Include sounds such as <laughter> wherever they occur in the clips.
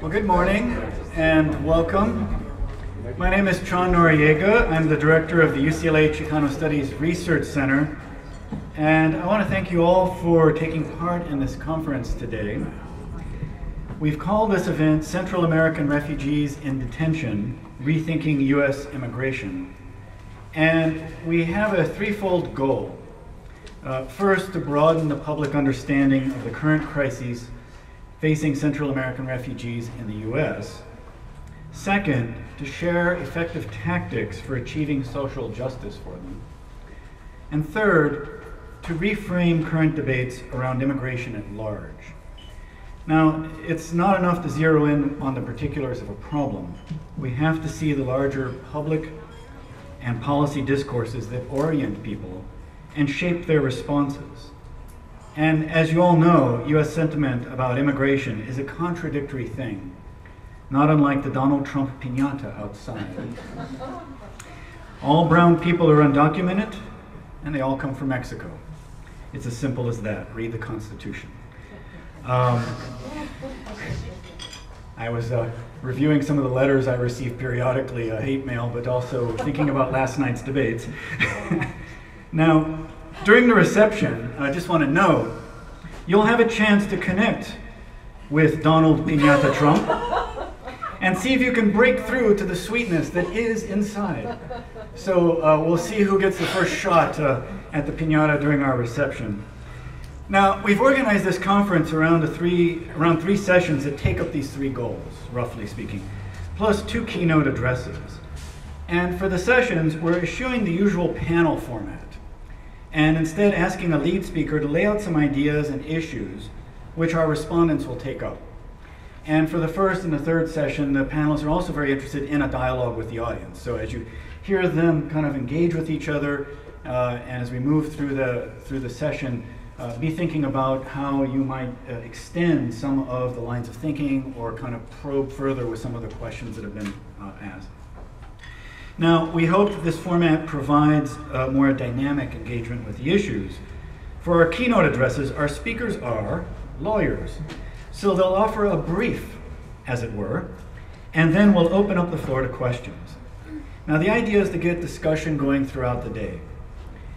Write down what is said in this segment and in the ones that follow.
Well, good morning and welcome. My name is Chon Noriega. I'm the director of the UCLA Chicano Studies Research Center. And I want to thank you all for taking part in this conference today. We've called this event Central American Refugees in Detention Rethinking U.S. Immigration. And we have a threefold goal. Uh, first, to broaden the public understanding of the current crises facing Central American refugees in the U.S. Second, to share effective tactics for achieving social justice for them. And third, to reframe current debates around immigration at large. Now, it's not enough to zero in on the particulars of a problem. We have to see the larger public and policy discourses that orient people and shape their responses. And as you all know, US sentiment about immigration is a contradictory thing, not unlike the Donald Trump pinata outside. all brown people are undocumented, and they all come from Mexico. It's as simple as that. Read the Constitution. Um, I was uh, reviewing some of the letters I received periodically, uh, hate mail, but also thinking about last night's debates. <laughs> now, during the reception, I just want to note, you'll have a chance to connect with Donald Pinata Trump and see if you can break through to the sweetness that is inside. So uh, we'll see who gets the first shot uh, at the pinata during our reception. Now, we've organized this conference around, three, around three sessions that take up these three goals, roughly speaking, plus two keynote addresses. And for the sessions, we're issuing the usual panel format, and instead asking a lead speaker to lay out some ideas and issues which our respondents will take up. And for the first and the third session, the panelists are also very interested in a dialogue with the audience. So as you hear them kind of engage with each other, uh, and as we move through the, through the session, uh, be thinking about how you might uh, extend some of the lines of thinking or kind of probe further with some of the questions that have been uh, asked. Now, we hope that this format provides a more dynamic engagement with the issues. For our keynote addresses, our speakers are lawyers. So they'll offer a brief, as it were, and then we'll open up the floor to questions. Now, the idea is to get discussion going throughout the day.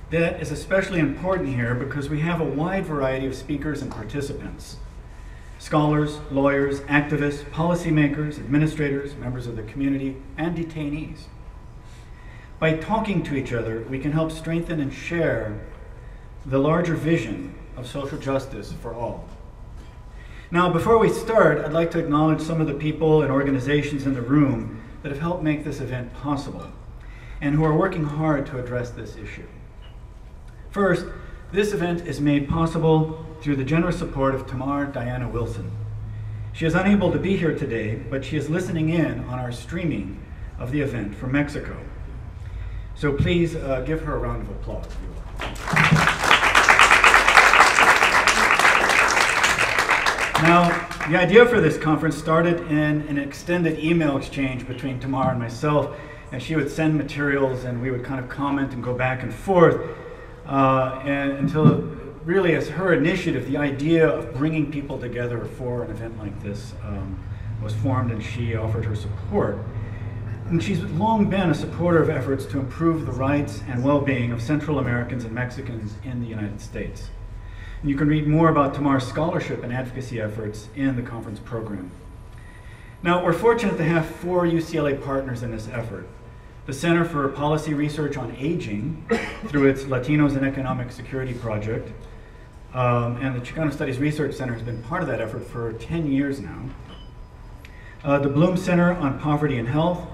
That is especially important here because we have a wide variety of speakers and participants scholars, lawyers, activists, policymakers, administrators, members of the community, and detainees. By talking to each other, we can help strengthen and share the larger vision of social justice for all. Now, before we start, I'd like to acknowledge some of the people and organizations in the room that have helped make this event possible and who are working hard to address this issue. First, this event is made possible through the generous support of Tamar Diana Wilson. She is unable to be here today, but she is listening in on our streaming of the event from Mexico. So please uh, give her a round of applause. Now, the idea for this conference started in an extended email exchange between Tamar and myself, and she would send materials and we would kind of comment and go back and forth uh, and until really as her initiative, the idea of bringing people together for an event like this um, was formed and she offered her support. And she's long been a supporter of efforts to improve the rights and well-being of Central Americans and Mexicans in the United States. And you can read more about Tamar's scholarship and advocacy efforts in the conference program. Now, we're fortunate to have four UCLA partners in this effort the Center for Policy Research on Aging <coughs> through its Latinos and Economic Security project. Um, and the Chicano Studies Research Center has been part of that effort for 10 years now. Uh, the Blum Center on Poverty and Health,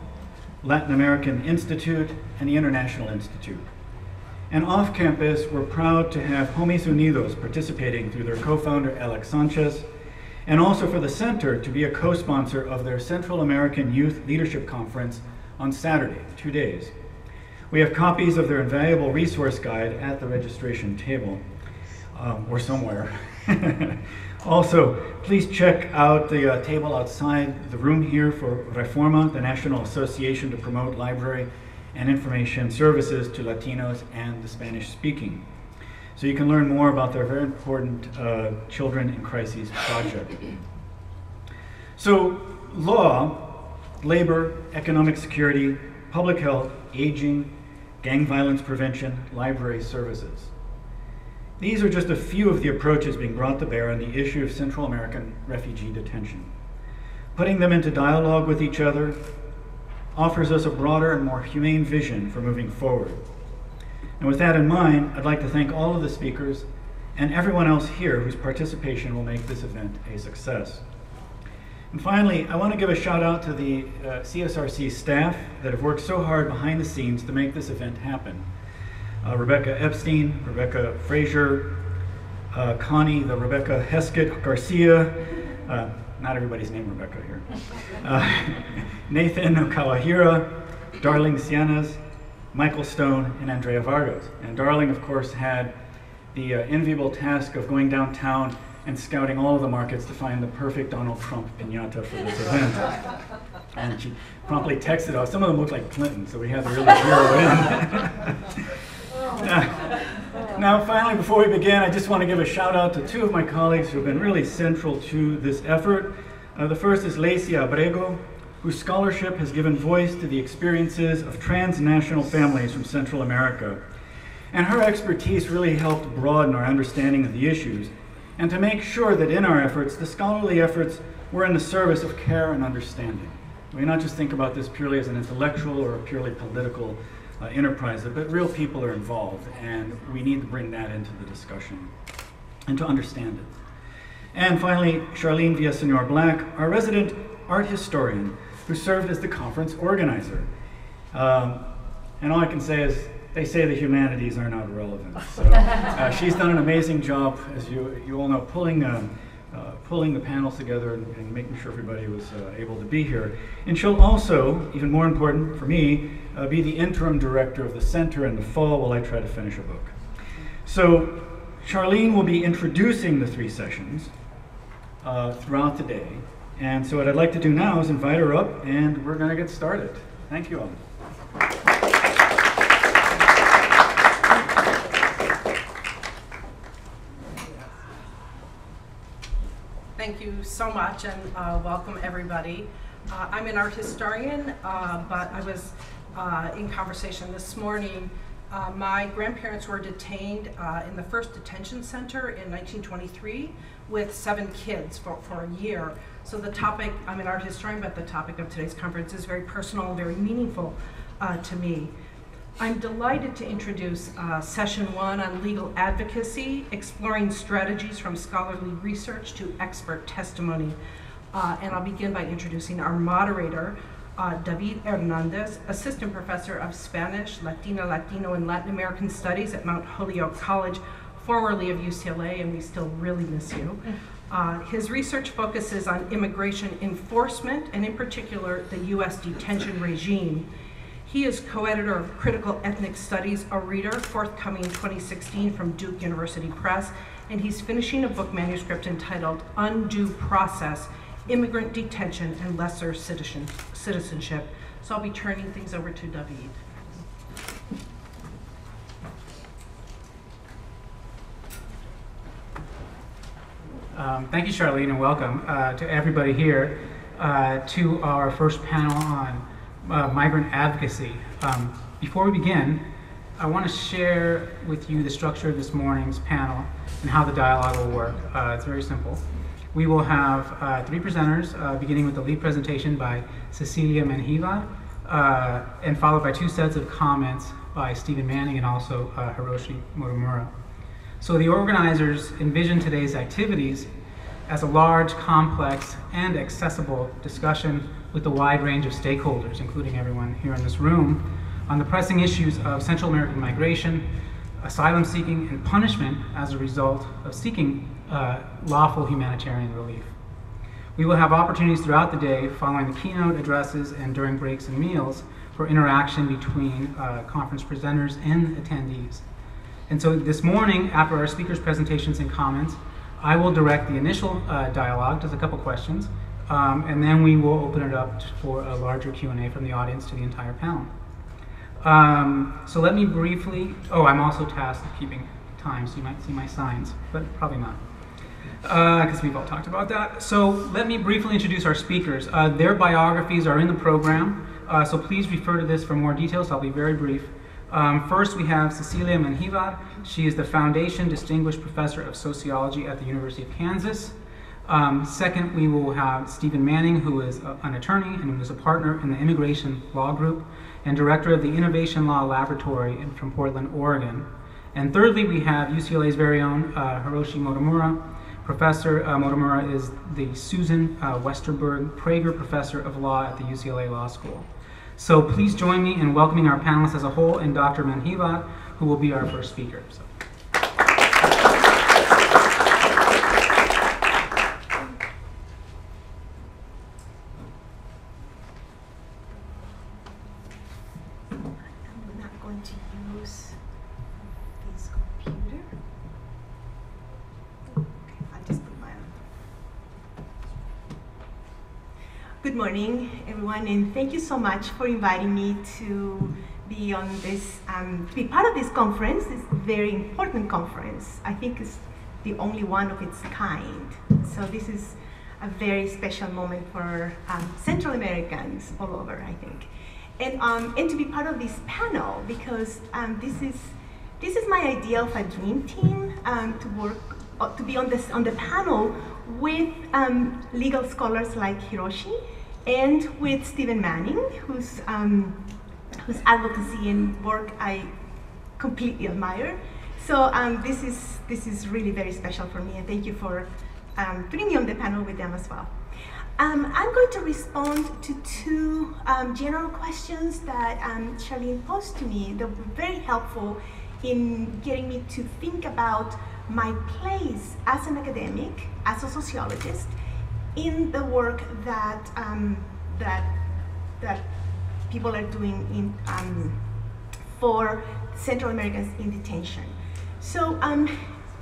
Latin American Institute, and the International Institute. And off campus, we're proud to have Homies Unidos participating through their co-founder Alex Sanchez, and also for the center to be a co-sponsor of their Central American Youth Leadership Conference on Saturday, two days. We have copies of their invaluable resource guide at the registration table um, or somewhere. <laughs> also, please check out the uh, table outside the room here for Reforma, the National Association to Promote Library and Information Services to Latinos and the Spanish speaking. So you can learn more about their very important uh, Children in Crises project. So law, labor, economic security, public health, aging, gang violence prevention, library services. These are just a few of the approaches being brought to bear on the issue of Central American refugee detention. Putting them into dialogue with each other offers us a broader and more humane vision for moving forward. And with that in mind, I'd like to thank all of the speakers and everyone else here whose participation will make this event a success. And finally, I want to give a shout out to the uh, CSRC staff that have worked so hard behind the scenes to make this event happen. Uh, Rebecca Epstein, Rebecca Frazier, uh, Connie, the Rebecca Heskett Garcia, uh, not everybody's name Rebecca here, uh, <laughs> Nathan Kawahira, Darling Cianas, Michael Stone, and Andrea Vargas. And Darling, of course, had the uh, enviable task of going downtown and scouting all of the markets to find the perfect Donald Trump pinata for this event. <laughs> and she promptly texted us. Some of them looked like Clinton, so we had to really zero in. <laughs> <laughs> now, finally, before we begin, I just want to give a shout out to two of my colleagues who have been really central to this effort. Uh, the first is Leisy Abrego, whose scholarship has given voice to the experiences of transnational families from Central America. And her expertise really helped broaden our understanding of the issues and to make sure that in our efforts, the scholarly efforts were in the service of care and understanding. We not just think about this purely as an intellectual or a purely political uh, enterprise, but real people are involved, and we need to bring that into the discussion and to understand it. And finally, Charlene Villaseñor Black, our resident art historian, who served as the conference organizer. Um, and all I can say is, they say the humanities are not relevant. So <laughs> uh, she's done an amazing job, as you, you all know, pulling, um, uh, pulling the panels together and, and, making sure everybody was uh, able to be here. And she'll also, even more important for me, uh, be the interim director of the center in the fall while I try to finish a book. So Charlene will be introducing the three sessions uh, throughout the day. And so what I'd like to do now is invite her up and we're going to get started. Thank you all. Thank you so much and uh, welcome everybody. Uh, I'm an art historian, uh, but I was uh, in conversation this morning. Uh, my grandparents were detained uh, in the first detention center in 1923 with seven kids for, for a year. So the topic, I'm an art historian, but the topic of today's conference is very personal very meaningful to me. I'm delighted to introduce uh, session one on legal advocacy, exploring strategies from scholarly research to expert testimony. Uh, and I'll begin by introducing our moderator, uh, David Hernandez, Assistant Professor of Spanish, Latina, Latino, and Latin American Studies at Mount Holyoke College, formerly of UCLA, and we still really miss you. Uh, his research focuses on immigration enforcement, and in particular, the U.S. detention regime. He is co-editor of Critical Ethnic Studies, a reader, forthcoming 2016 from Duke University Press, and he's finishing a book manuscript entitled Undue Process, Immigrant Detention and Lesser Citizen, Citizenship. So I'll be turning things over to David. Um, thank you, Charlene, and welcome uh, to everybody here uh, to our first panel on uh, migrant advocacy. Um, before we begin, I want to share with you the structure of this morning's panel and how the dialogue will work. Uh, it's very simple. We will have uh, three presenters, uh, beginning with the lead presentation by Cecilia Menjivar, uh, and followed by two sets of comments by Stephen Manning and also Hiroshi Motomura. So the organizers envision today's activities as a large, complex, and accessible discussion with a wide range of stakeholders, including everyone here in this room, on the pressing issues of Central American migration, asylum seeking, and punishment as a result of seeking uh, lawful humanitarian relief. We will have opportunities throughout the day following the keynote addresses and during breaks and meals for interaction between uh, conference presenters and attendees. And so this morning, after our speakers' presentations and comments, I will direct the initial uh, dialogue, just a couple questions, um, and then we will open it up for a larger Q&A from the audience to the entire panel. Um, so let me briefly, oh, I'm also tasked with keeping time, so you might see my signs, but probably not. because we've all talked about that. So let me briefly introduce our speakers. Uh, their biographies are in the program, uh, so please refer to this for more details. I'll be very brief. Um, first, we have Cecilia Menjivar. She is the Foundation Distinguished Professor of Sociology at the University of Kansas. Um, second, we will have Stephen Manning, who is a, an attorney and who is a partner in the Immigration Law Group and director of the Innovation Law Laboratory in, from Portland, Oregon. And thirdly, we have UCLA's very own uh, Hiroshi Motomura. Professor uh, Motomura is the Susan uh, Westerberg Prager Professor of Law at the UCLA Law School. So please join me in welcoming our panelists as a whole and Dr. Menjivar, who will be our first speaker. So. I'm not going to use this computer. Okay, I'll just put my Good morning, everyone, and thank you so much for inviting me to be on this, um, to be part of this conference, this very important conference. I think it's the only one of its kind. So this is a very special moment for um, Central Americans all over, I think. And, um, and to be part of this panel because um, this is this is my idea of a dream team um, to work uh, to be on this on the panel with um, legal scholars like Hiroshi and with Stephen Manning, whose um, whose advocacy and work I completely admire. So um, this is this is really very special for me, and thank you for putting me on the panel with them as well. Um, I'm going to respond to two um, general questions that um, Charlene posed to me that were very helpful in getting me to think about my place as an academic, as a sociologist, in the work that um, that that people are doing in um, for Central Americans in detention. So um,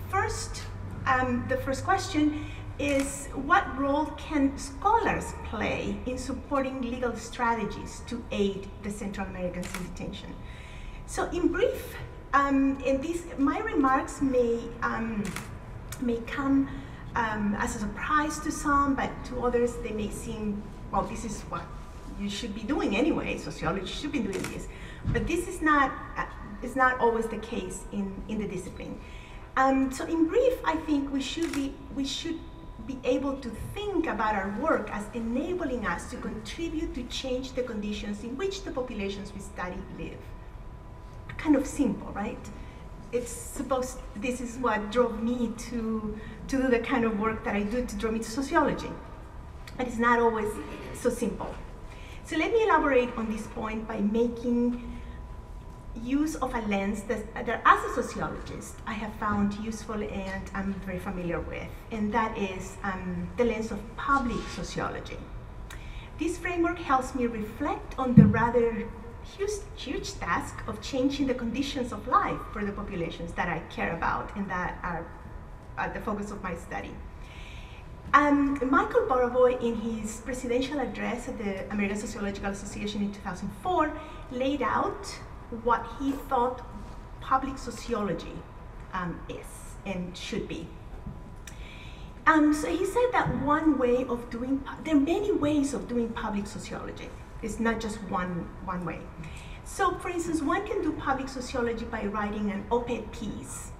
first, um, the first question is what role can scholars play in supporting legal strategies to aid the Central Americans in detention? So in brief, um, in these, my remarks may, um, may come um, as a surprise to some, but to others they may seem, well, this is what you should be doing anyway, sociology should be doing this. But this is not, uh, is not always the case in, in the discipline. Um, so in brief, I think we should be, we should be able to think about our work as enabling us to contribute to change the conditions in which the populations we study live. Kind of simple, right? It's supposed, this is what drove me to, to do the kind of work that I do to draw me to sociology. But it's not always so simple. So let me elaborate on this point by making use of a lens that, that, as a sociologist I have found useful and I'm very familiar with, and that is um, the lens of public sociology. This framework helps me reflect on the rather huge, huge task of changing the conditions of life for the populations that I care about and that are at the focus of my study. Um, Michael Burawoy, in his presidential address at the American Sociological Association in 2004, laid out what he thought public sociology um, is and should be. Um, so he said that one way of doing, there are many ways of doing public sociology. It's not just one, one way. So for instance, one can do public sociology by writing an op-ed piece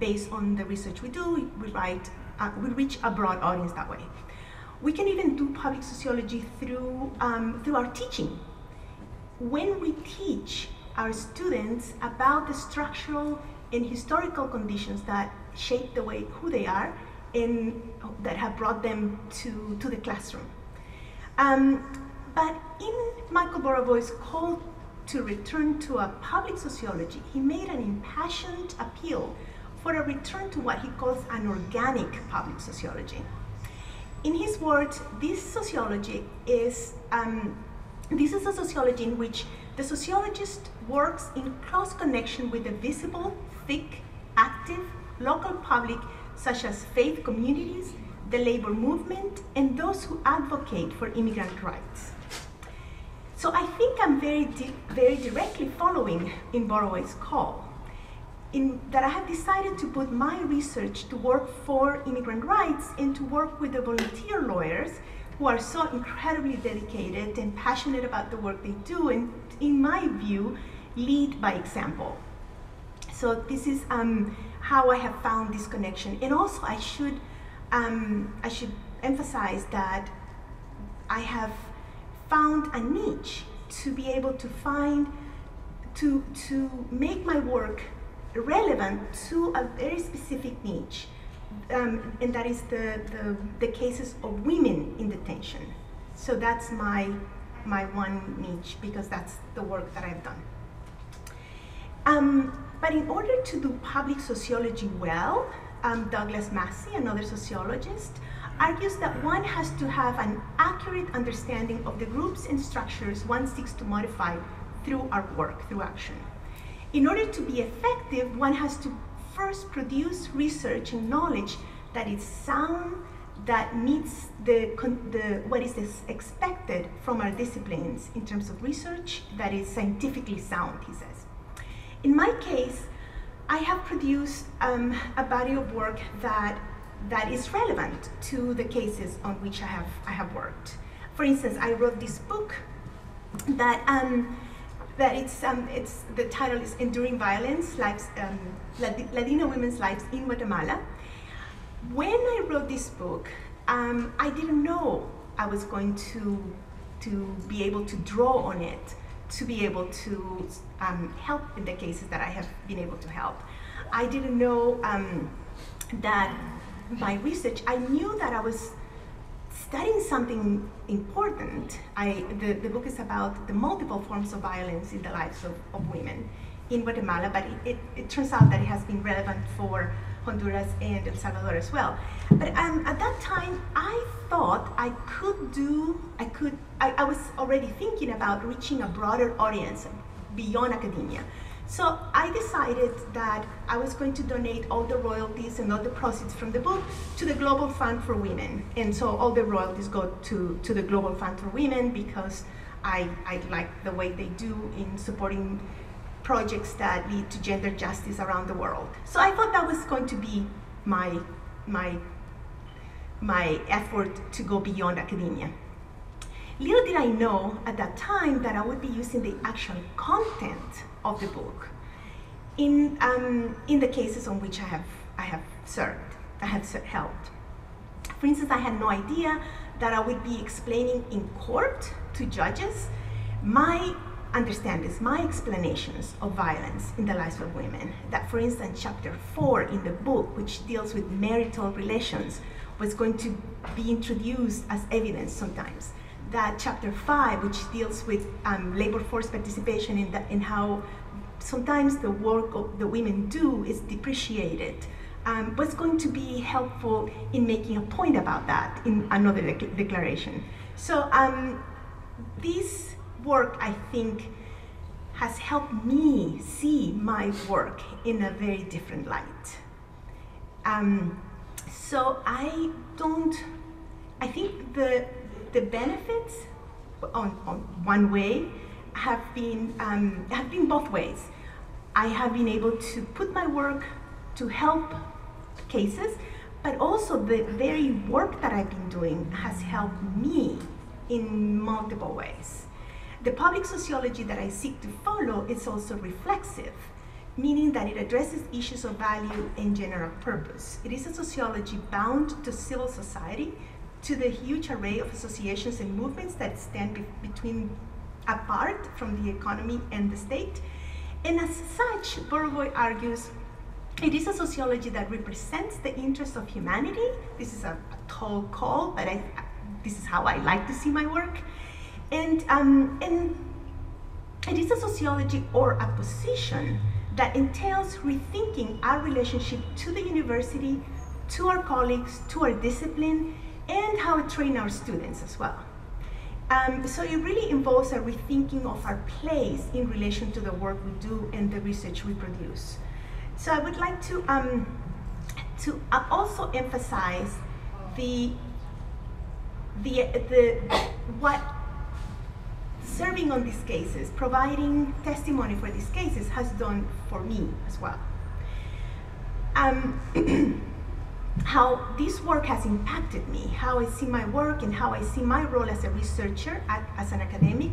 based on the research we do. We write, uh, we reach a broad audience that way. We can even do public sociology through, um, through our teaching. When we teach, our students about the structural and historical conditions that shape the way who they are and that have brought them to, to the classroom. Um, but in Michael Burawoy's call to return to a public sociology, he made an impassioned appeal for a return to what he calls an organic public sociology. In his words, this sociology is, um, this is a sociology in which the sociologist works in close connection with the visible, thick, active, local public such as faith communities, the labor movement, and those who advocate for immigrant rights. So I think I'm very, di very directly following in Burawoy's call. in that I have decided to put my research to work for immigrant rights and to work with the volunteer lawyers who are so incredibly dedicated and passionate about the work they do, and in my view, lead by example. So this is um, how I have found this connection. And also, I should um, I should emphasize that I have found a niche to be able to find to to make my work relevant to a very specific niche, um, and that is the, the, the cases of women in detention. So that's my my one niche because that's the work that I've done. Um, but in order to do public sociology well, um, Douglas Massey, another sociologist, argues that one has to have an accurate understanding of the groups and structures one seeks to modify through our work, through action. In order to be effective, one has to first produce research and knowledge that is sound, that meets the, the, what is expected from our disciplines in terms of research that is scientifically sound, he says. In my case, I have produced um, a body of work that, that is relevant to the cases on which I have, I have worked. For instance, I wrote this book that um, that it's, um, it's the title is Enduring Violence, Lives, um, Ladina Women's Lives in Guatemala. When I wrote this book, um, I didn't know I was going to, to be able to draw on it, to be able to um, help in the cases that I have been able to help. I didn't know um, that my research, I knew that I was studying something important. I, the, the book is about the multiple forms of violence in the lives of, of women in Guatemala, but it, it, it, turns out that it has been relevant for Honduras and El Salvador as well. But um, at that time, I thought I could do, I could, I, I was already thinking about reaching a broader audience beyond academia. So I decided that I was going to donate all the royalties and all the proceeds from the book to the Global Fund for Women. And so all the royalties go to, to the Global Fund for Women because I, I like the way they do in supporting projects that lead to gender justice around the world. So I thought that was going to be my, my, my effort to go beyond academia. Little did I know at that time that I would be using the actual content of the book in, um, in the cases on which I have, I have served, I have helped. For instance, I had no idea that I would be explaining in court to judges my understand this, my explanations of violence in the lives of women. That, for instance, chapter four in the book, which deals with marital relations, was going to be introduced as evidence sometimes that chapter five, which deals with um, labor force participation in, the, in how sometimes the work of the women do is depreciated, um, was going to be helpful in making a point about that in another de declaration. So um, this work, I think, has helped me see my work in a very different light. Um, so I don't, I think the the benefits on, on one way have been, um, have been both ways. I have been able to put my work to help cases, but also the very work that I've been doing has helped me in multiple ways. The public sociology that I seek to follow is also reflexive, meaning that it addresses issues of value and general purpose. It is a sociology bound to civil society to the huge array of associations and movements that stand be between apart from the economy and the state. And as such, Burawoy argues, it is a sociology that represents the interests of humanity. This is a, a tall call, but I, this is how I like to see my work. And, um, and it is a sociology or a position that entails rethinking our relationship to the university, to our colleagues, to our discipline, and how we train our students as well. Um, so it really involves a rethinking of our place in relation to the work we do and the research we produce. So I would like to, um, to uh, also emphasize the, the, the, what serving on these cases, providing testimony for these cases has done for me as well. um, <clears throat> how this work has impacted me, how I see my work and how I see my role as a researcher, as an academic,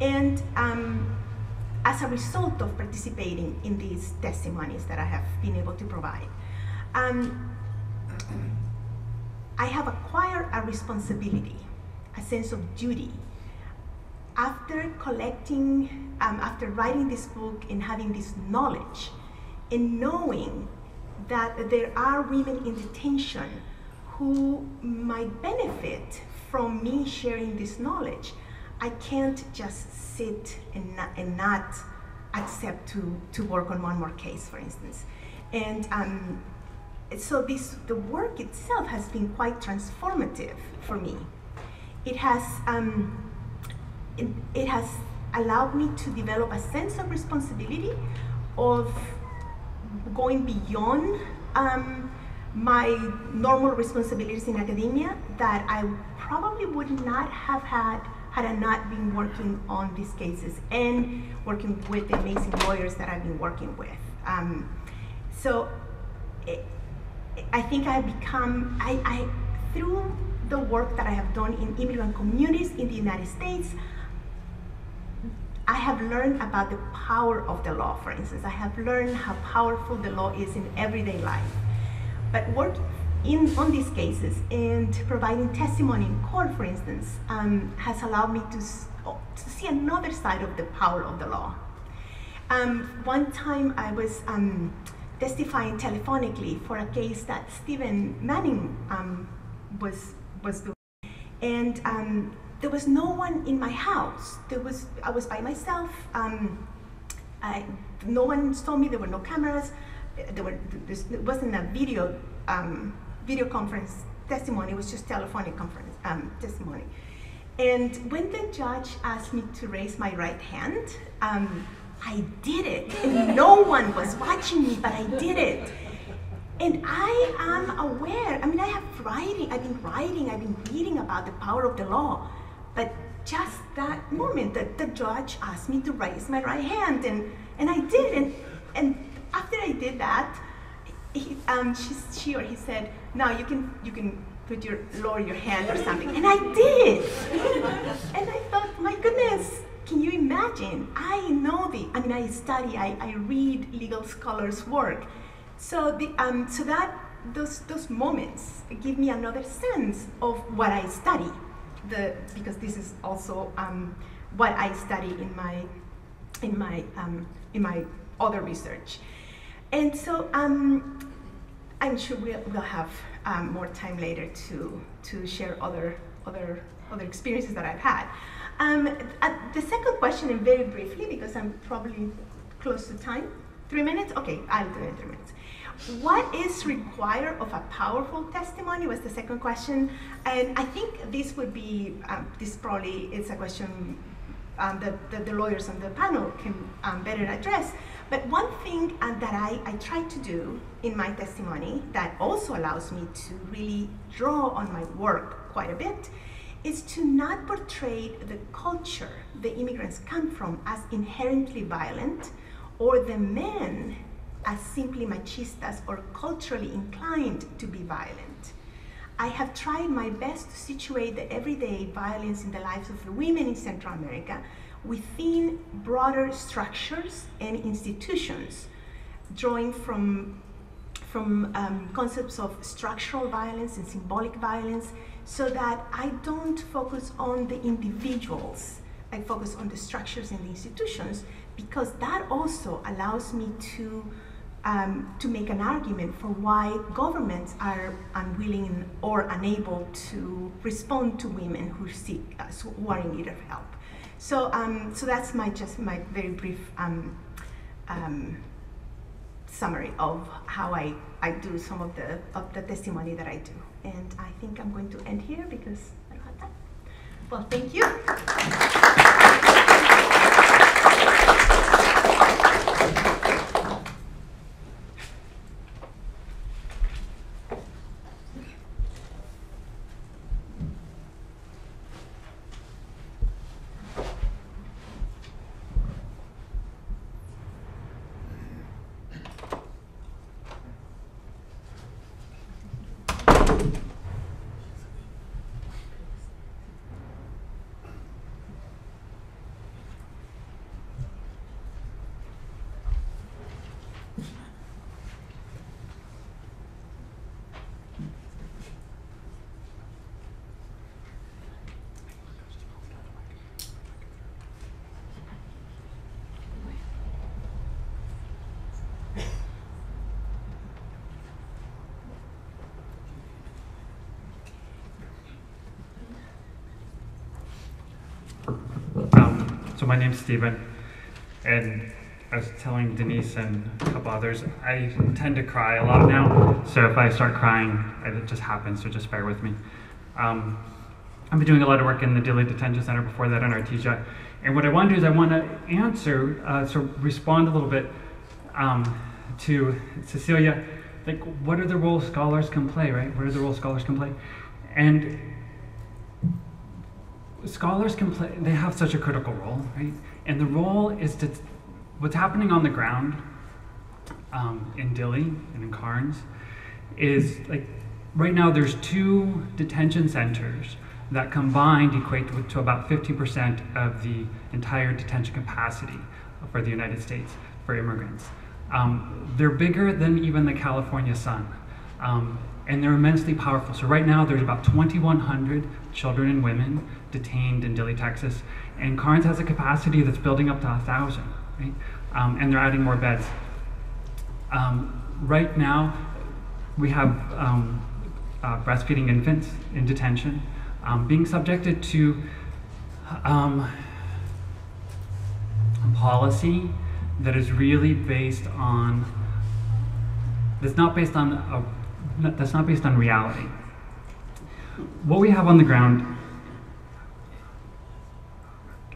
and um, as a result of participating in these testimonies that I have been able to provide. Um, <clears throat> I have acquired a responsibility, a sense of duty. After collecting, um, after writing this book and having this knowledge, and knowing that there are women in detention who might benefit from me sharing this knowledge, I can't just sit and not, and not accept to, to work on one more case, for instance. And um, so this, the work itself has been quite transformative for me. It has, um, it, it has allowed me to develop a sense of responsibility of going beyond um, my normal responsibilities in academia that I probably would not have had had I not been working on these cases and working with the amazing lawyers that I've been working with. Um, so it, I think I've become, I, I, through the work that I have done in immigrant communities in the United States, I have learned about the power of the law, for instance. I have learned how powerful the law is in everyday life. But working in, on these cases and providing testimony in court, for instance, um, has allowed me to, to, see another side of the power of the law. Um, one time I was um, testifying telephonically for a case that Stephen Manning um, was, was doing. And um, there was no one in my house. There was, I was by myself. Um, I, no one saw me, there were no cameras. There, were, there wasn't a video um, video conference testimony, it was just telephonic conference um, testimony. And when the judge asked me to raise my right hand, um, I did it. And no one was watching me, but I did it. And I am aware, I mean, I have writing, I've been writing, I've been reading about the power of the law. But just that moment that the judge asked me to raise my right hand, and, and I did. And, and after I did that, he, um, she, she or he said, now you can, you can put your, lower your hand or something. And I did. and I thought, my goodness, can you imagine? I know the, I mean, I study, I, I read legal scholars' work. So, the, um, so that, those, those moments give me another sense of what I study. The, because this is also um, what I study in my, in my, um, in my other research. And so um, I'm sure we'll, we'll have um, more time later to, to share other, other, other experiences that I've had. Um, uh, the second question, and very briefly, because I'm probably close to time, three minutes? Okay, I'll do it in three minutes. What is required of a powerful testimony was the second question. And I think this would be, um, this probably is a question um, that, that, the lawyers on the panel can um, better address. But one thing uh, that I, I try to do in my testimony that also allows me to really draw on my work quite a bit is to not portray the culture the immigrants come from as inherently violent or the men as simply machistas or culturally inclined to be violent. I have tried my best to situate the everyday violence in the lives of the women in Central America within broader structures and institutions, drawing from, from um, concepts of structural violence and symbolic violence, so that I don't focus on the individuals. I focus on the structures and the institutions because that also allows me to um, to make an argument for why governments are unwilling or unable to respond to women who seek uh, who are in need of help. So, um, so that's my just my very brief um, um, summary of how I, I do some of the of the testimony that I do. And I think I'm going to end here because I don't have time. Well, thank you. So my name's Stephen, and I was telling Denise and a couple others, I tend to cry a lot now. So if I start crying, it just happens. So just bear with me. Um, I've been doing a lot of work in the Dilley Detention Center before that in Artesia, and what I want to do is I want to answer, uh, so respond a little bit um, to Cecilia, like what are the roles scholars can play, right? What are the roles scholars can play? And scholars can play, they have such a critical role, right? And the role is to, what's happening on the ground um, in Dilley and in Karnes is like, right now there's two detention centers that combined equate to, to about 50% of the entire detention capacity for the United States for immigrants. Um, they're bigger than even the California sun. Um, and they're immensely powerful. So right now there's about 2,100 children and women detained in Dilley, Texas, and Karnes has a capacity that's building up to 1,000, right? Um, and they're adding more beds. Um, right now, we have um, uh, breastfeeding infants in detention um, being subjected to um, policy that is really based on that's not based on a that's not based on reality. What we have on the ground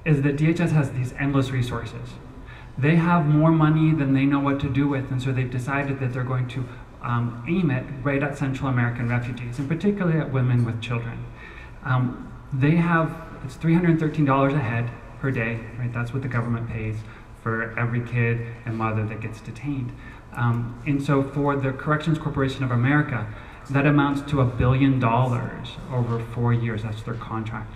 is that DHS has these endless resources. They have more money than they know what to do with, and so they've decided that they're going to um, aim it right at Central American refugees, and particularly at women with children. Um, they have, it's $313 a head per day, right? That's what the government pays for every kid and mother that gets detained. Um, and so for the Corrections Corporation of America, that amounts to a billion dollars over four years. That's their contract.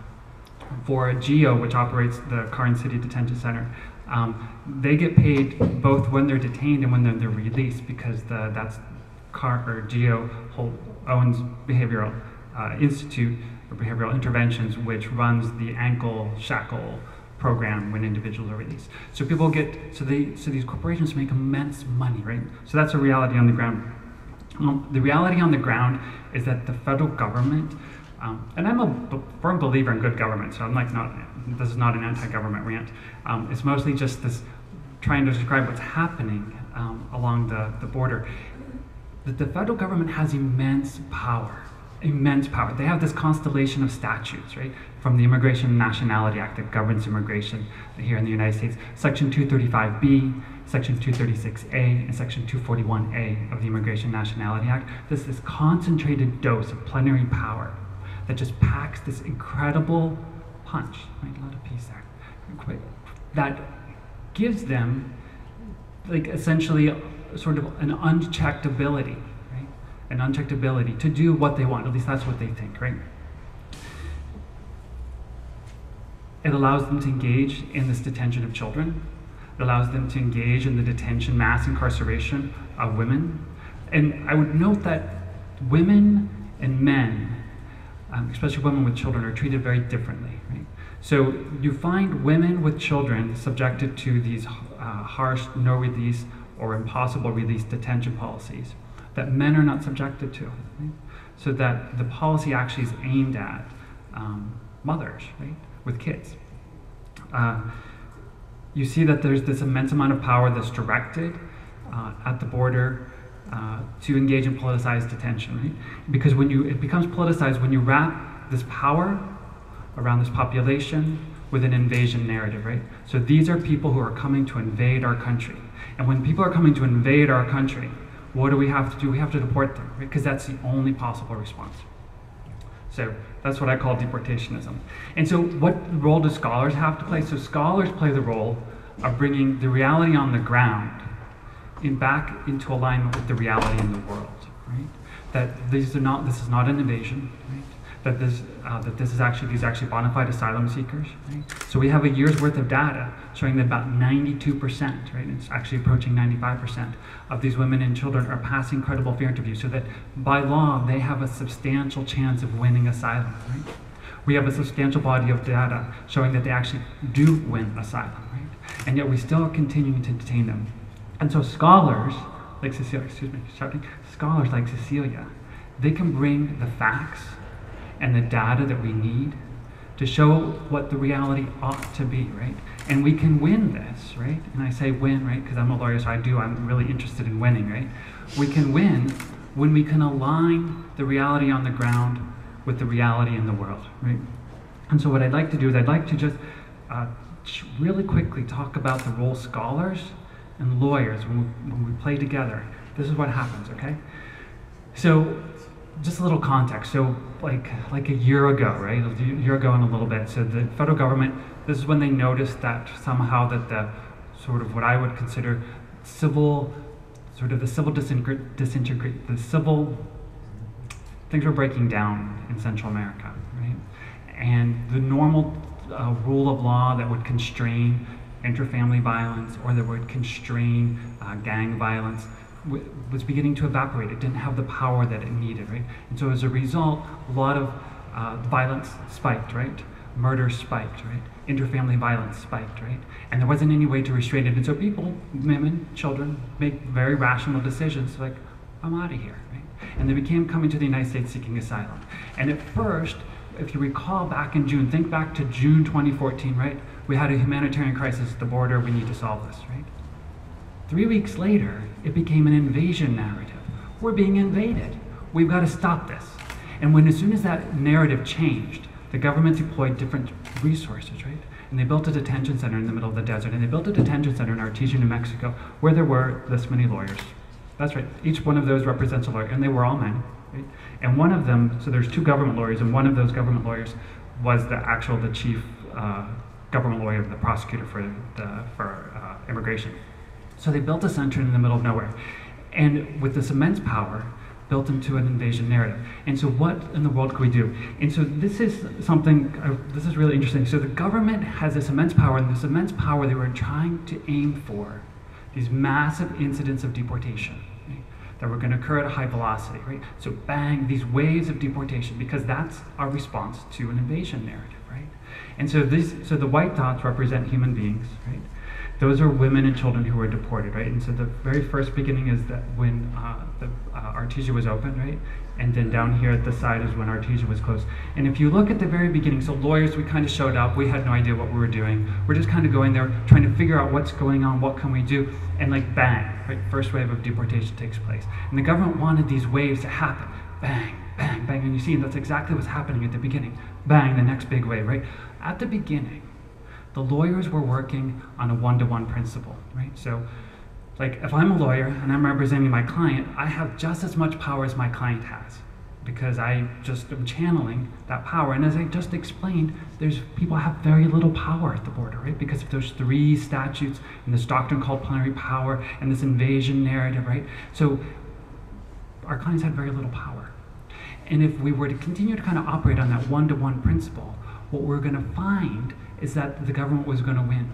For GEO, which operates the Karnes City Detention Center, um, they get paid both when they're detained and when they're, they're released because the, that's Car or GEO owns Behavioral uh, Institute or Behavioral Interventions, which runs the ankle shackle program when individuals are released. So people get so they so these corporations make immense money, right? So that's a reality on the ground. The reality on the ground is that the federal government, um, and I'm a firm believer in good government, so I'm like not this is not an anti-government rant. Um, it's mostly just this trying to describe what's happening um, along the, the border. That the federal government has immense power immense power. They have this constellation of statutes, right, from the Immigration and Nationality Act that governs immigration here in the United States, Section 235B, Section 236A, and Section 241A of the Immigration and Nationality Act. There's this concentrated dose of plenary power that just packs this incredible punch, right, a lot of peace there, that gives them, like, essentially sort of an unchecked ability right? An unchecked ability to do what they want. At least that's what they think, right? It allows them to engage in this detention of children. It allows them to engage in the detention, mass incarceration of women. And I would note that women and men, um, especially women with children, are treated very differently. Right? So you find women with children subjected to these uh, harsh no release or impossible release detention policies that men are not subjected to. Right? So that the policy actually is aimed at um, mothers, right, with kids. Uh, you see that there's this immense amount of power that's directed uh, at the border uh, to engage in politicized detention, right? Because when you it becomes politicized when you wrap this power around this population with an invasion narrative, right? So these are people who are coming to invade our country. And when people are coming to invade our country, what do we have to do? We have to deport them, right? because that's the only possible response. So that's what I call deportationism. And so, what role do scholars have to play? So, scholars play the role of bringing the reality on the ground in back into alignment with the reality in the world, right? That these are not, this is not an invasion, right? That this uh, that this is actually these are actually bona fide asylum seekers. Right? So we have a year's worth of data showing that about 92%, right, it's actually approaching 95% of these women and children are passing credible fear interviews, so that by law they have a substantial chance of winning asylum. Right? We have a substantial body of data showing that they actually do win asylum, right? And yet we still are continuing to detain them. And so scholars like Cecilia, excuse me, shouting, scholars like Cecilia, they can bring the facts and the data that we need to show what the reality ought to be, right? And we can win this, right? And I say win, right? Because I'm a lawyer, so I do. I'm really interested in winning, right? We can win when we can align the reality on the ground with the reality in the world, right? And so what I'd like to do is I'd like to just uh, really quickly talk about the role scholars and lawyers when we, when we play together. This is what happens, okay? So just a little context. So like like a year ago, right? A year ago and a little bit. So the federal government, this is when they noticed that somehow that the sort of what I would consider civil, sort of the civil disintegrate, the civil things were breaking down in Central America, right? And the normal uh, rule of law that would constrain interfamily violence or that would constrain uh, gang violence was beginning to evaporate. It didn't have the power that it needed, right? And so as a result, a lot of uh, violence spiked, right? Murder spiked, right? Interfamily violence spiked, right? And there wasn't any way to restrain it. And so people, women, children, make very rational decisions like, I'm out of here, right? And they became coming to the United States seeking asylum. And at first, if you recall back in June, think back to June 2014, right? We had a humanitarian crisis at the border, we need to solve this, right? Three weeks later, it became an invasion narrative. We're being invaded. We've got to stop this. And when as soon as that narrative changed, the government deployed different resources, right? And they built a detention center in the middle of the desert, and they built a detention center in Artesia, New Mexico, where there were this many lawyers. That's right. Each one of those represents a lawyer, and they were all men. Right? And one of them, so there's two government lawyers, and one of those government lawyers was the actual, the chief uh, government lawyer, the prosecutor for, the, for uh, immigration. So they built a center in the middle of nowhere. And with this immense power, built into an invasion narrative. And so, what in the world could we do? And so, this is something, uh, this is really interesting. So, the government has this immense power, and this immense power they were trying to aim for these massive incidents of deportation right, that were going to occur at a high velocity, right? So, bang, these waves of deportation, because that's our response to an invasion narrative, right? And so, these, so the white dots represent human beings, right? Those are women and children who were deported, right? And so the very first beginning is that when uh, the uh, Artesia was open, right? And then down here at the side is when Artesia was closed. And if you look at the very beginning, so lawyers, we kind of showed up. We had no idea what we were doing. We're just kind of going there, trying to figure out what's going on, what can we do, and like bang, right? First wave of deportation takes place. And the government wanted these waves to happen, bang, bang, bang. And you see, and that's exactly what's happening at the beginning. Bang, the next big wave, right? At the beginning, the lawyers were working on a one-to-one principle, right? So, like if I'm a lawyer and I'm representing my client, I have just as much power as my client has because I just am channeling that power. And as I just explained, there's people have very little power at the border, right? Because if there's three statutes and this doctrine called plenary power and this invasion narrative, right? So our clients had very little power. And if we were to continue to kind of operate on that one-to-one principle, what we're going to find is that the government was going to win.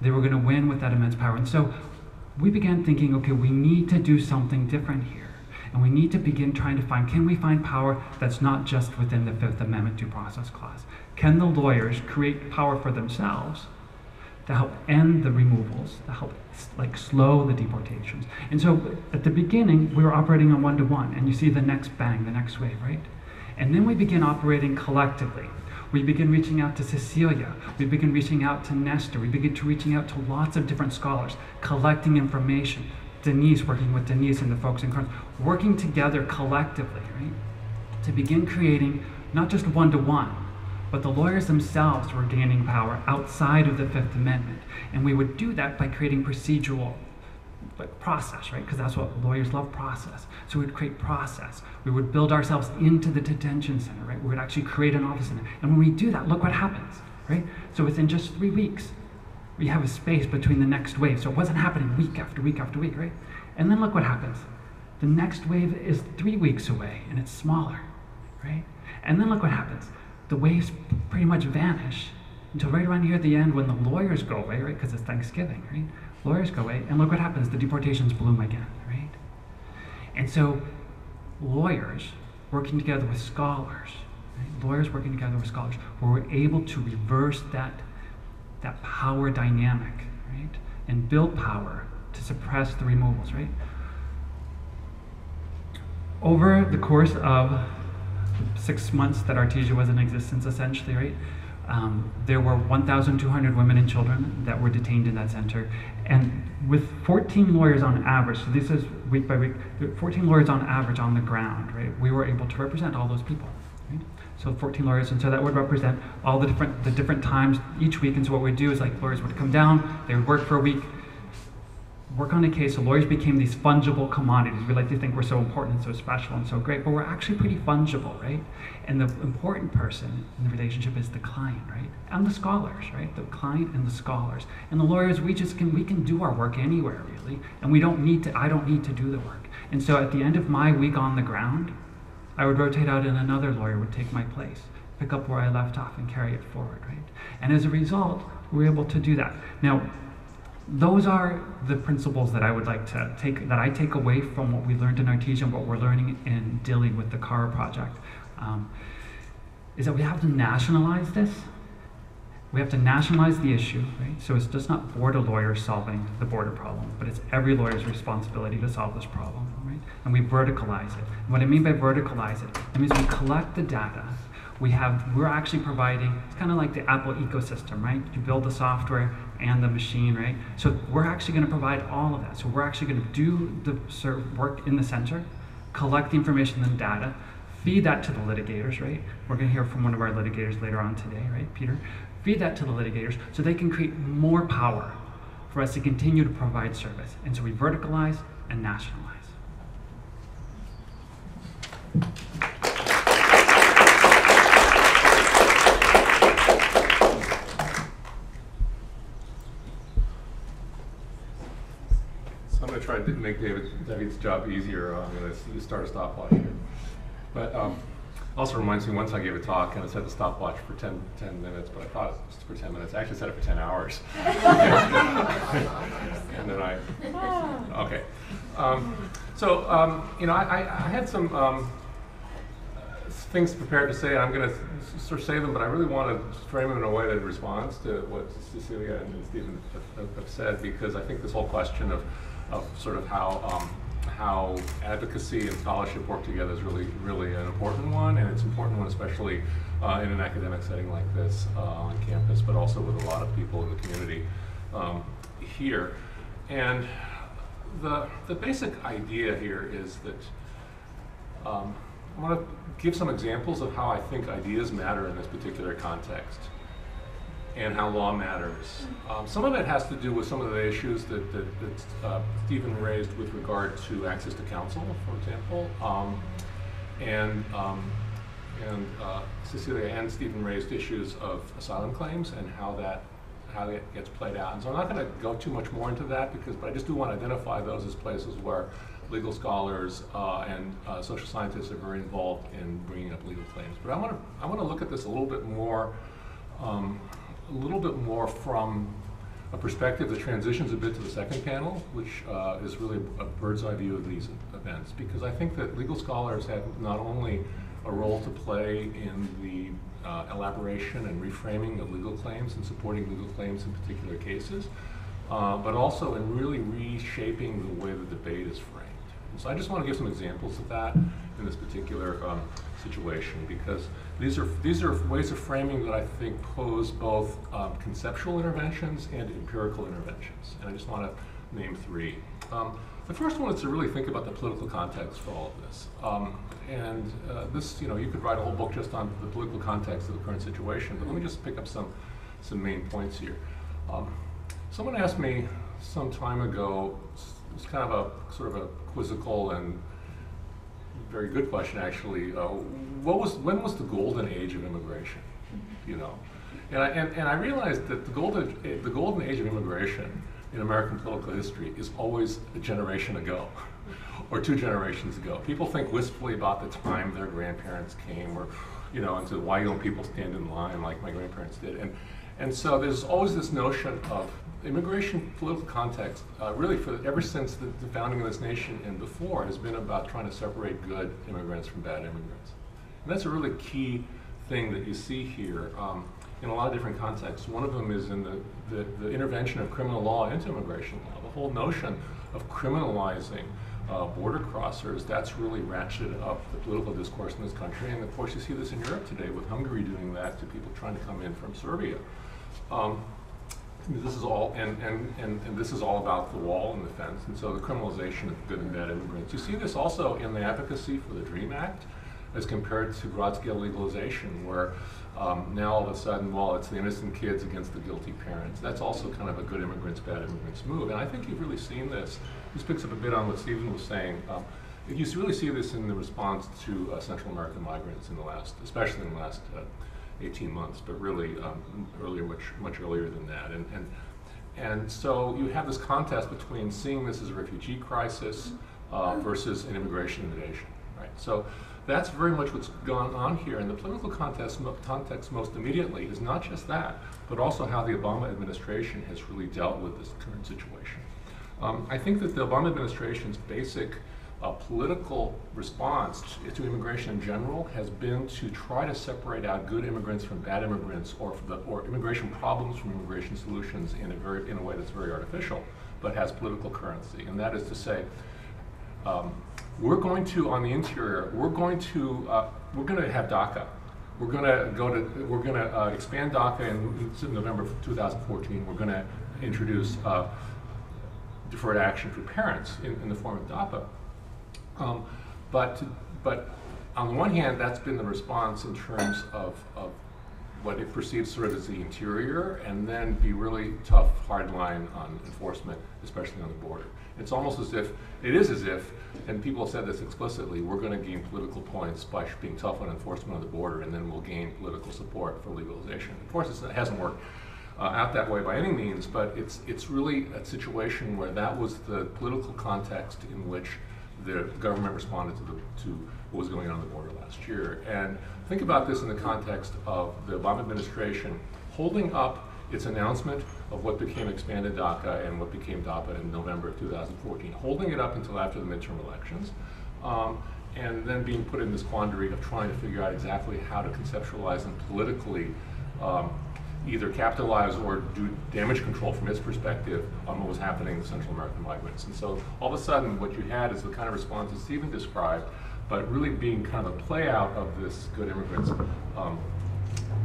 They were going to win with that immense power. And so we began thinking, okay, we need to do something different here. And we need to begin trying to find can we find power that's not just within the Fifth Amendment due process clause? Can the lawyers create power for themselves to help end the removals, to help like slow the deportations? And so at the beginning, we were operating on one to one, and you see the next bang, the next wave, right? And then we begin operating collectively. We begin reaching out to Cecilia. We begin reaching out to Nestor. We begin to reaching out to lots of different scholars, collecting information. Denise, working with Denise and the folks in Karnes, working together collectively, right? To begin creating not just one to one, but the lawyers themselves were gaining power outside of the Fifth Amendment. And we would do that by creating procedural like process, right? Because that's what lawyers love process. So we would create process. We would build ourselves into the detention center, right? We would actually create an office in it. And when we do that, look what happens, right? So within just three weeks, we have a space between the next wave. So it wasn't happening week after week after week, right? And then look what happens. The next wave is three weeks away and it's smaller, right? And then look what happens. The waves pretty much vanish until right around here at the end when the lawyers go away, right? Because it's Thanksgiving, right? Lawyers go away, and look what happens. The deportations bloom again, right? And so, lawyers working together with scholars, right? lawyers working together with scholars, were able to reverse that, that power dynamic, right? And build power to suppress the removals, right? Over the course of six months that Artesia was in existence, essentially, right? Um, there were 1,200 women and children that were detained in that center. And with 14 lawyers on average, so this is week by week, 14 lawyers on average on the ground, right? We were able to represent all those people. Right? So 14 lawyers, and so that would represent all the different the different times each week. And so what we'd do is like lawyers would come down, they would work for a week, work on a case. So lawyers became these fungible commodities. We like to think we're so important and so special and so great, but we're actually pretty fungible, right? And the important person in the relationship is the client, right? And the scholars, right? The client and the scholars. And the lawyers, we just can we can do our work anywhere really, and we don't need to. I don't need to do the work. And so at the end of my week on the ground, I would rotate out, and another lawyer would take my place, pick up where I left off, and carry it forward, right? And as a result, we're able to do that. Now those are the principles that I would like to take, that I take away from what we learned in Artesia, what we're learning in dealing with the CARA project, um, is that we have to nationalize this. We have to nationalize the issue, right? So it's just not border lawyers solving the border problem, but it's every lawyer's responsibility to solve this problem, right? And we verticalize it. And what I mean by verticalize it, that means we collect the data we have we're actually providing it's kind of like the apple ecosystem right you build the software and the machine right? So we're actually going to provide all of that. So we're actually going to do the work in the center collect the information and data feed that to the litigators right? We're going to hear from one of our litigators later on today right peter? Feed that to the litigators so they can create more power for us to continue to provide service and so we verticalize and nationalize try to make David, David's job easier, uh, I'm going to start a stopwatch here. But um, also reminds me, once I gave a talk and I set the stopwatch for 10, 10 minutes, but I thought it was for 10 minutes. I actually set it for 10 hours. <laughs> <laughs> and then I, okay. Um, so, um, you know, I, I, had some um, things prepared to say. And I'm going to sort of say them, but I really want to frame them in a way that responds to what Cecilia and Stephen have, have said, because I think this whole question of of sort of how um, how advocacy and scholarship work together is really really an important one, and it's an important one especially uh, in an academic setting like this uh, on campus, but also with a lot of people in the community um, here. And the the basic idea here is that um, I want to give some examples of how I think ideas matter in this particular context and how law matters. Um, some of it has to do with some of the issues that, that, that uh, Stephen raised with regard to access to counsel, for example. Um, and um, and uh, Cecilia and Stephen raised issues of asylum claims and how that how that gets played out. And so I'm not going to go too much more into that because, but I just do want to identify those as places where legal scholars uh, and uh, social scientists are very involved in bringing up legal claims. But I want to I want to look at this a little bit more um, a little bit more from a perspective that transitions a bit to the second panel, which uh, is really a bird's eye view of these events, because I think that legal scholars have not only a role to play in the uh, elaboration and reframing of legal claims and supporting legal claims in particular cases, uh, but also in really reshaping the way the debate is framed. And so I just want to give some examples of that in this particular um, situation because these are, these are ways of framing that I think pose both um, conceptual interventions and empirical interventions. And I just want to name three. Um, the first one is to really think about the political context for all of this. Um, and uh, this, you know, you could write a whole book just on the political context of the current situation, but let me just pick up some, some main points here. Um, someone asked me some time ago, it's kind of a sort of a quizzical and very good question, actually. Uh, what was when was the golden age of immigration? You know, and I, and, and I realized that the golden the golden age of immigration in American political history is always a generation ago, <laughs> or two generations ago. People think wistfully about the time their grandparents came, or you know, and so why don't people stand in line like my grandparents did? And and so there's always this notion of immigration political context, uh, really for ever since the, the, founding of this nation and before, has been about trying to separate good immigrants from bad immigrants. And that's a really key thing that you see here um, in a lot of different contexts. One of them is in the, the, the, intervention of criminal law into immigration law, the whole notion of criminalizing uh, border crossers, that's really ratcheted up the political discourse in this country. And of course, you see this in Europe today with Hungary doing that to people trying to come in from Serbia. Um, this is all, and, and, and, and this is all about the wall and the fence, and so the criminalization of good and bad immigrants. You see this also in the advocacy for the DREAM Act as compared to broad scale legalization, where um, now all of a sudden, well, it's the innocent kids against the guilty parents. That's also kind of a good immigrants, bad immigrants move. And I think you've really seen this. This picks up a bit on what Stephen was saying. Um, you really see this in the response to uh, Central American migrants in the last, especially in the last uh, 18 months, but really um, earlier, much, much earlier than that. And, and, and so you have this contest between seeing this as a refugee crisis uh, versus an immigration invasion, right? So that's very much what's gone on here. And the political context, context most immediately is not just that, but also how the Obama administration has really dealt with this current situation. Um, I think that the Obama administration's basic uh, political response to immigration in general has been to try to separate out good immigrants from bad immigrants or, the, or immigration problems from immigration solutions in a, very, in a way that's very artificial, but has political currency. And that is to say, um, we're going to, on the interior, we're going to, uh, we're going to have DACA. We're going to go to, we're going to uh, expand DACA in, in November of 2014. We're going to introduce uh, deferred action for parents in, in the form of DAPA. Um, but, but on the one hand, that's been the response in terms of, of what it perceives sort of as the interior, and then be really tough, hard line on enforcement, especially on the border. It's almost as if, it is as if, and people have said this explicitly, we're going to gain political points by being tough on enforcement on the border, and then we'll gain political support for legalization. Of course, it hasn't worked uh, out that way by any means, but it's, it's really a situation where that was the political context in which the government responded to, the, to what was going on the border last year. And think about this in the context of the Obama administration holding up its announcement of what became expanded DACA and what became DAPA in November of 2014, holding it up until after the midterm elections, um, and then being put in this quandary of trying to figure out exactly how to conceptualize and politically um, either capitalize or do damage control from its perspective on what was happening with Central American migrants. And so all of a sudden what you had is the kind of response that Stephen described, but really being kind of a play out of this good immigrants, um,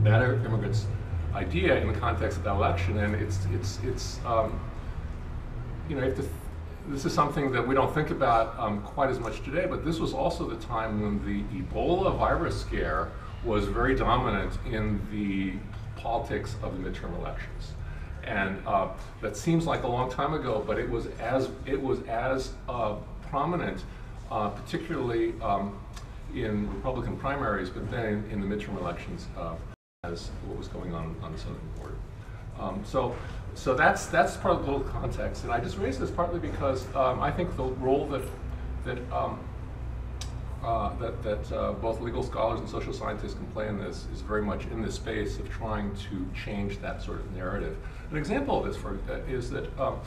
bad immigrants idea in the context of that election. And it's, it's, it's um, you know, to, this is something that we don't think about um, quite as much today, but this was also the time when the Ebola virus scare was very dominant in the politics of the midterm elections. And uh, that seems like a long time ago, but it was as, it was as uh, prominent, uh, particularly um, in Republican primaries, but then in, the midterm elections uh, as what was going on on the southern border. Um, so, so that's that's part of the political context, and I just raise this partly because um, I think the role that that um, uh, that, that uh, both legal scholars and social scientists can play in this is very much in this space of trying to change that sort of narrative. An example of this for, uh, is that um,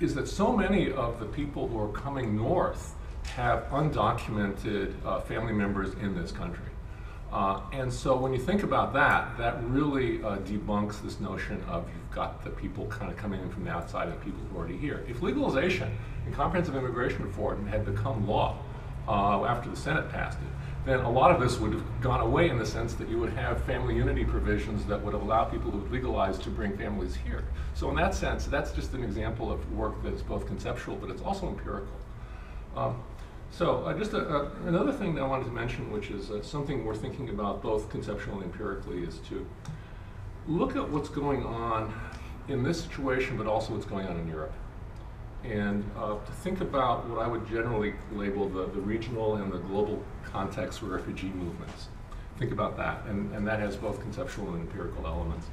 is that so many of the people who are coming north have undocumented uh, family members in this country. Uh, and so when you think about that, that really uh, debunks this notion of you've got the people kind of coming in from the outside and people who are already here. If legalization and comprehensive immigration reform had become law, uh, after the Senate passed it, then a lot of this would have gone away in the sense that you would have family unity provisions that would allow people who legalized to bring families here. So in that sense, that's just an example of work that's both conceptual, but it's also empirical. Um, so uh, just a, a, another thing that I wanted to mention, which is uh, something we're thinking about both conceptually and empirically, is to look at what's going on in this situation, but also what's going on in Europe and uh, to think about what I would generally label the, the regional and the global context for refugee movements. Think about that, and, and that has both conceptual and empirical elements.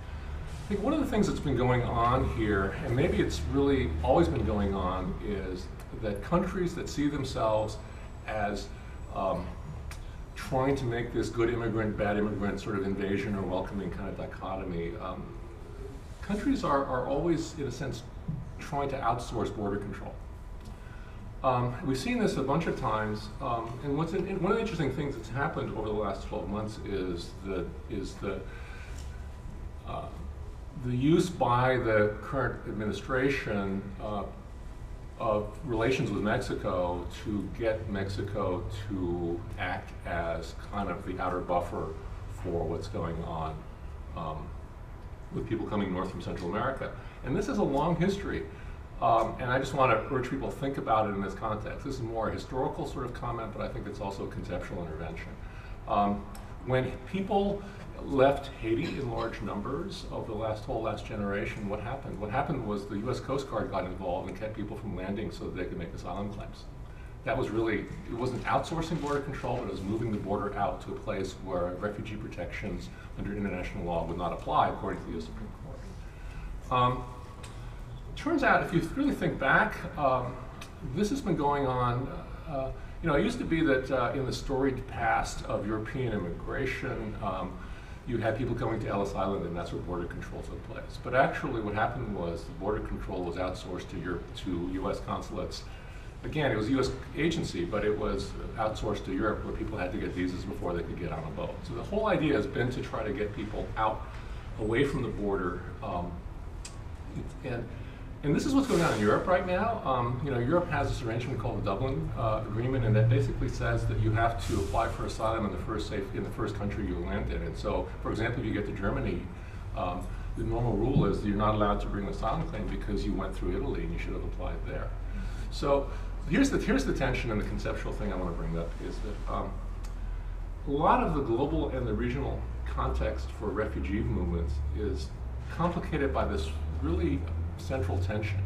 I think one of the things that's been going on here, and maybe it's really always been going on, is that countries that see themselves as um, trying to make this good immigrant, bad immigrant sort of invasion or welcoming kind of dichotomy, um, countries are, are always, in a sense, trying to outsource border control. Um, we've seen this a bunch of times, um, and what's one of the interesting things that's happened over the last 12 months is the is the uh, the use by the current administration uh, of relations with Mexico to get Mexico to act as kind of the outer buffer for what's going on um, with people coming north from Central America. And this is a long history. Um, and I just want to urge people to think about it in this context. This is more a historical sort of comment, but I think it's also a conceptual intervention. Um, when people left Haiti in large numbers over the last whole last generation, what happened? What happened was the U.S. Coast Guard got involved and kept people from landing so that they could make asylum claims. That was really, it wasn't outsourcing border control, but it was moving the border out to a place where refugee protections under international law would not apply, according to the U.S. Supreme Court. Um, turns out, if you really think back, um, this has been going on. Uh, you know, it used to be that uh, in the storied past of European immigration, um, you had people coming to Ellis Island, and that's where border control took place. But actually, what happened was the border control was outsourced to Europe, to U.S. consulates. Again, it was a U.S. agency, but it was outsourced to Europe, where people had to get visas before they could get on a boat. So the whole idea has been to try to get people out, away from the border, um, and and this is what's going on in Europe right now. Um, you know, Europe has this arrangement called the Dublin uh, Agreement, and that basically says that you have to apply for asylum in the first safe, in the first country you land in. And so, for example, if you get to Germany, um, the normal rule is that you're not allowed to bring an asylum claim because you went through Italy and you should have applied there. So here's the here's the tension and the conceptual thing I want to bring up is that um, a lot of the global and the regional context for refugee movements is complicated by this really central tension.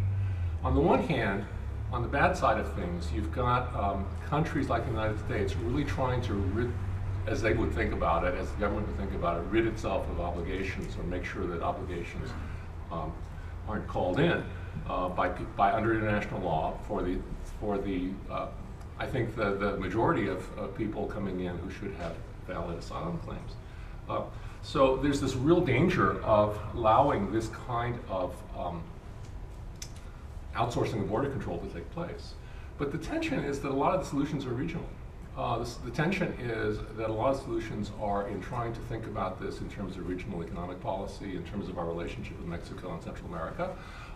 On the one hand, on the bad side of things, you've got um, countries like the United States really trying to rid, as they would think about it, as the government would think about it, rid itself of obligations or make sure that obligations um, aren't called in uh, by, by under international law for the, for the uh, I think the, the majority of, of people coming in who should have valid asylum claims. Uh, so there's this real danger of allowing this kind of um, outsourcing of border control to take place. But the tension is that a lot of the solutions are regional. Uh, this, the tension is that a lot of solutions are in trying to think about this in terms of regional economic policy, in terms of our relationship with Mexico and Central America,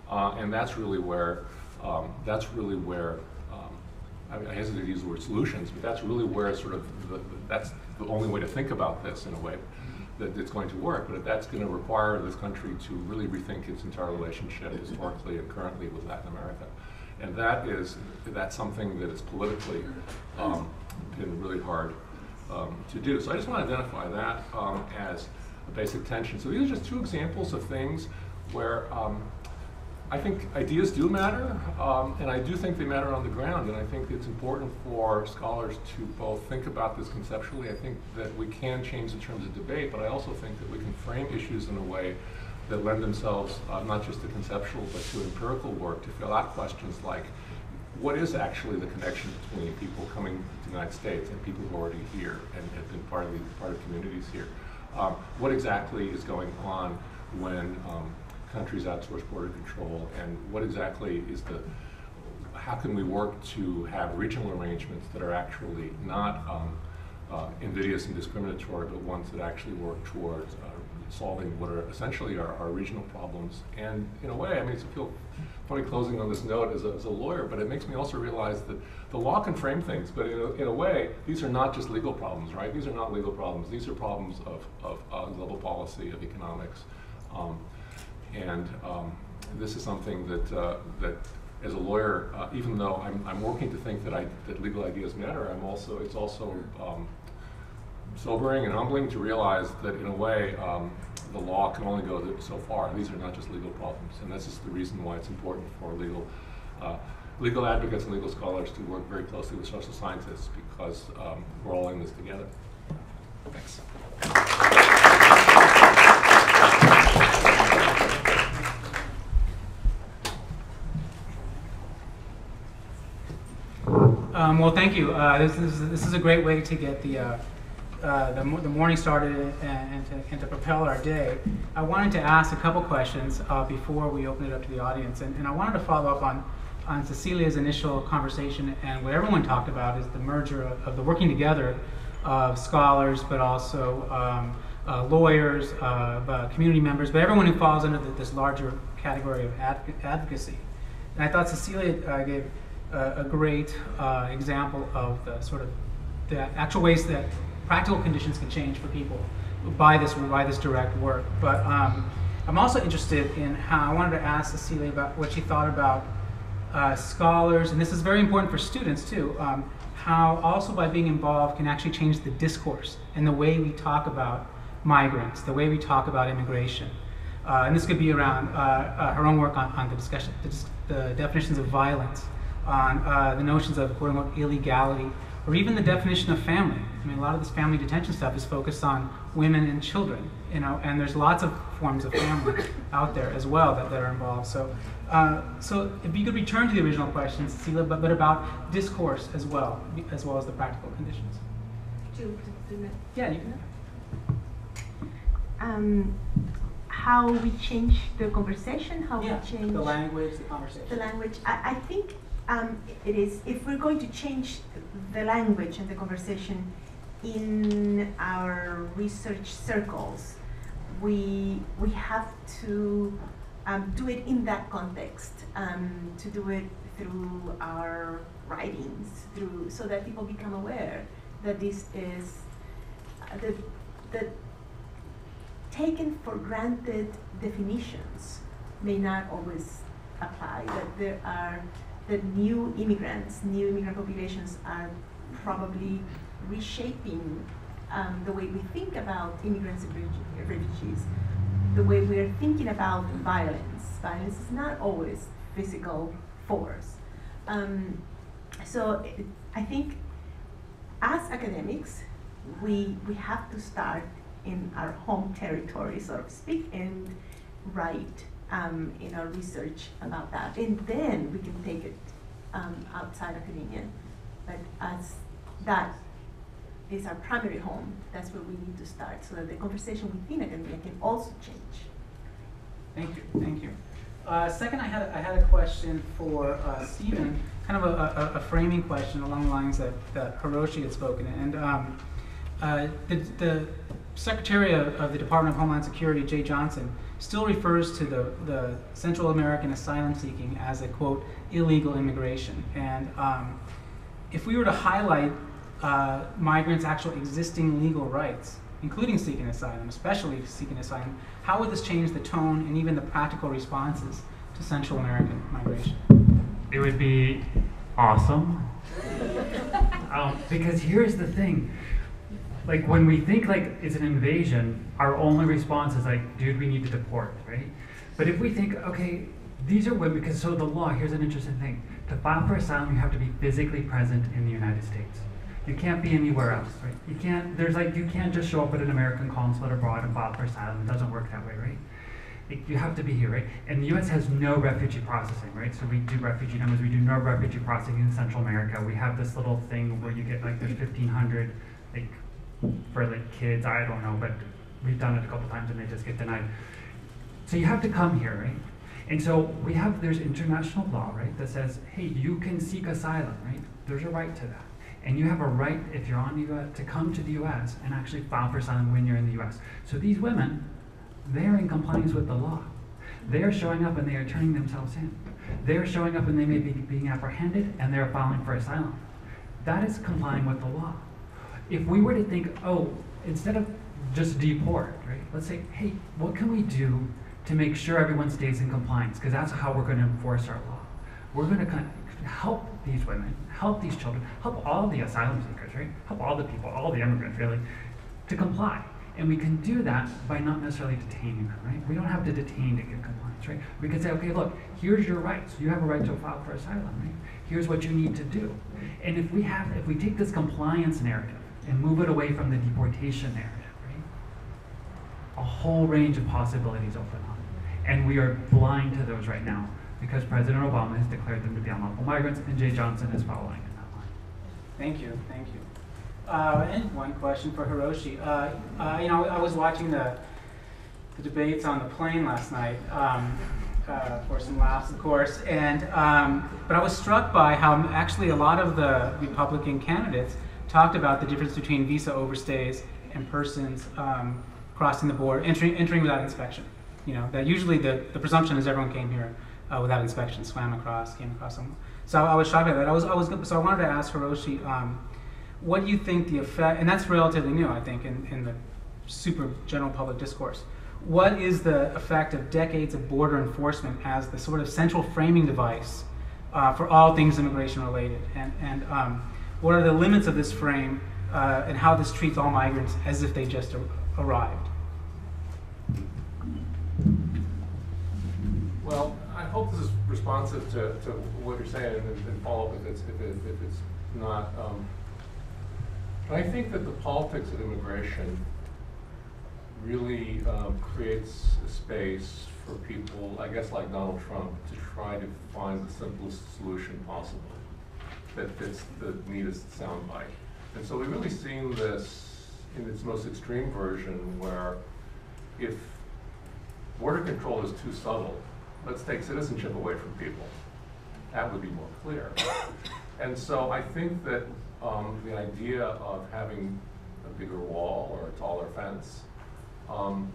uh, and that's really where um, that's really where um, I, I hesitate to use the word solutions, but that's really where sort of the, that's the only way to think about this in a way that it's going to work, but that's going to require this country to really rethink its entire relationship historically and currently with Latin America. And that is, that's something that is politically um, been really hard um, to do. So I just want to identify that um, as a basic tension. So these are just two examples of things where um, I think ideas do matter, um, and I do think they matter on the ground, and I think it's important for scholars to both think about this conceptually. I think that we can change the terms of debate, but I also think that we can frame issues in a way that lend themselves uh, not just to conceptual, but to empirical work to fill out questions like, what is actually the connection between people coming to the United States and people who are already here and have been part of, the, part of communities here? Um, what exactly is going on when um, countries outsource border control, and what exactly is the, how can we work to have regional arrangements that are actually not um, uh, invidious and discriminatory, but ones that actually work towards uh, solving what are essentially our, our, regional problems. And in a way, I mean, it's a feel funny closing on this note as a, as a, lawyer, but it makes me also realize that the law can frame things, but in a, in a, way, these are not just legal problems, right? These are not legal problems. These are problems of, of uh, global policy, of economics. Um, and um, this is something that, uh, that as a lawyer, uh, even though I'm, I'm working to think that, I, that legal ideas matter, I'm also, it's also um, sobering and humbling to realize that in a way, um, the law can only go so far. These are not just legal problems, and this is the reason why it's important for legal uh, legal advocates and legal scholars to work very closely with social scientists because um, we're all in this together. Thanks. Um, well, thank you. Uh, this, is, this is a great way to get the, uh, uh, the, the, morning started and, and, to, and, to, propel our day. I wanted to ask a couple questions uh, before we open it up to the audience. And, and, I wanted to follow up on, on Cecilia's initial conversation and what everyone talked about is the merger of, of the working together of scholars, but also um, uh, lawyers, uh, community members, but everyone who falls under the, this larger category of advocacy. And I thought Cecilia gave uh, a great uh, example of the sort of the actual ways that practical conditions can change for people by this by this direct work. But um, I'm also interested in how I wanted to ask Cecilia about what she thought about uh, scholars, and this is very important for students too. Um, how also by being involved can actually change the discourse and the way we talk about migrants, the way we talk about immigration. Uh, and this could be around uh, uh, her own work on, on the discussion, the, the definitions of violence, on uh, the notions of quote unquote illegality, or even the definition of family. I mean, a lot of this family detention stuff is focused on women and children, you know, and there's lots of forms of family <coughs> out there as well that, that are involved. So, uh, so if you could return to the original question, Cecilia, but, but about discourse as well, as well as the practical conditions. To, to, to Yeah, you can. um, how we change the conversation, how Yeah, we change the language, the conversation. the language. I, I think um, it is if we're going to change the language and the conversation in our research circles, we we have to um, do it in that context, um, to do it through our writings, through so that people become aware that this is uh, the the taken for granted definitions may not always apply. That there are that new immigrants, new immigrant populations are probably reshaping um, the way we think about immigrants and refugees, the way we're thinking about violence. Violence is not always physical force. Um, so it, I think as academics, we, we have to start in our home territory, so to speak, and write um, in our research about that. And then we can take it um, outside academia. But as that is our primary home, that's where we need to start, so that the conversation within academia can also change. Thank you, thank you. Uh, second, I had, I had a question for uh, Stephen, kind of a, a, a framing question along the lines that, that Hiroshi had spoken. And um, uh, the, the Secretary of, of the Department of Homeland Security, Jeh Johnson, still refers to the, the Central American asylum seeking as a quote, illegal immigration. And um, if we were to highlight uh, migrants' actual existing legal rights, including seeking asylum, especially seeking asylum, how would this change the tone and even the practical responses to Central American migration? It would be awesome. <laughs> um, because here's the thing. Like when we think like it's an invasion, our only response is like, dude, we need to deport, right? But if we think, okay, these are women, because so the law, here's an interesting thing. To file for asylum, you have to be physically present in the United States. You can't be anywhere else, right? You can't, there's like, you can't just show up at an American consulate abroad and file for asylum. It doesn't work that way, right? It, you have to be here, right? And the U.S. has no refugee processing, right? So we do refugee numbers. We do no refugee processing in Central America. We have this little thing where you get like there's 1,500, like for like kids. I don't know, but we've done it a couple times and they just get denied. So you have to come here, right? And so we have there's international law, right, that says, hey, you can seek asylum, right? There's a right to that. And you have a right, if you're on the U.S., to come to the U.S. and actually file for asylum when you're in the U.S. So these women, they're in compliance with the law. They're showing up and they are turning themselves in. They're showing up and they may be being apprehended and they're filing for asylum. That is complying with the law. If we were to think, oh, instead of just deport, right? Let's say, hey, what can we do to make sure everyone stays in compliance? Because that's how we're going to enforce our law. We're going to kind of help these women, help these children, help all the asylum seekers, right? Help all the people, all the immigrants, really, to comply. And we can do that by not necessarily detaining them, right? We don't have to detain to get compliance, right? We can say, okay, look, here's your rights. You have a right to file for asylum, right? Here's what you need to do. And if we have, if we take this compliance narrative and move it away from the deportation narrative, right? A whole range of possibilities open up. And we are blind to those right now because President Obama has declared them to be unlawful migrants and Jeh Johnson is following in that line. Thank you, thank you. Uh, and one question for Hiroshi. Uh, uh, you know, I was watching the, the debates on the plane last night, um, uh, for some laughs, of course, and um, but I was struck by how actually a lot of the Republican candidates talked about the difference between visa overstays and persons um, crossing the border, entering, entering without inspection. You know, that usually the, the presumption is everyone came here uh, without inspection, swam across, came across them. So I was shocked by that. I was, I was, so I wanted to ask Hiroshi, um, what do you think the effect, and that's relatively new, I think, in, in the super general public discourse. What is the effect of decades of border enforcement as the sort of central framing device uh, for all things immigration related? And, and um, what are the limits of this frame uh, and how this treats all migrants as if they just ar- arrived? Well, I hope this is responsive to, to what you're saying and, and follow up if it's, if, it, if it's not. Um, I think that the politics of immigration really um, creates a space for people, I guess like Donald Trump, to try to find the simplest solution possible that fits the neatest soundbite. And so we've really seen this in its most extreme version where if border control is too subtle, let's take citizenship away from people. That would be more clear. <coughs> And so I think that um, the idea of having a bigger wall or a taller fence um,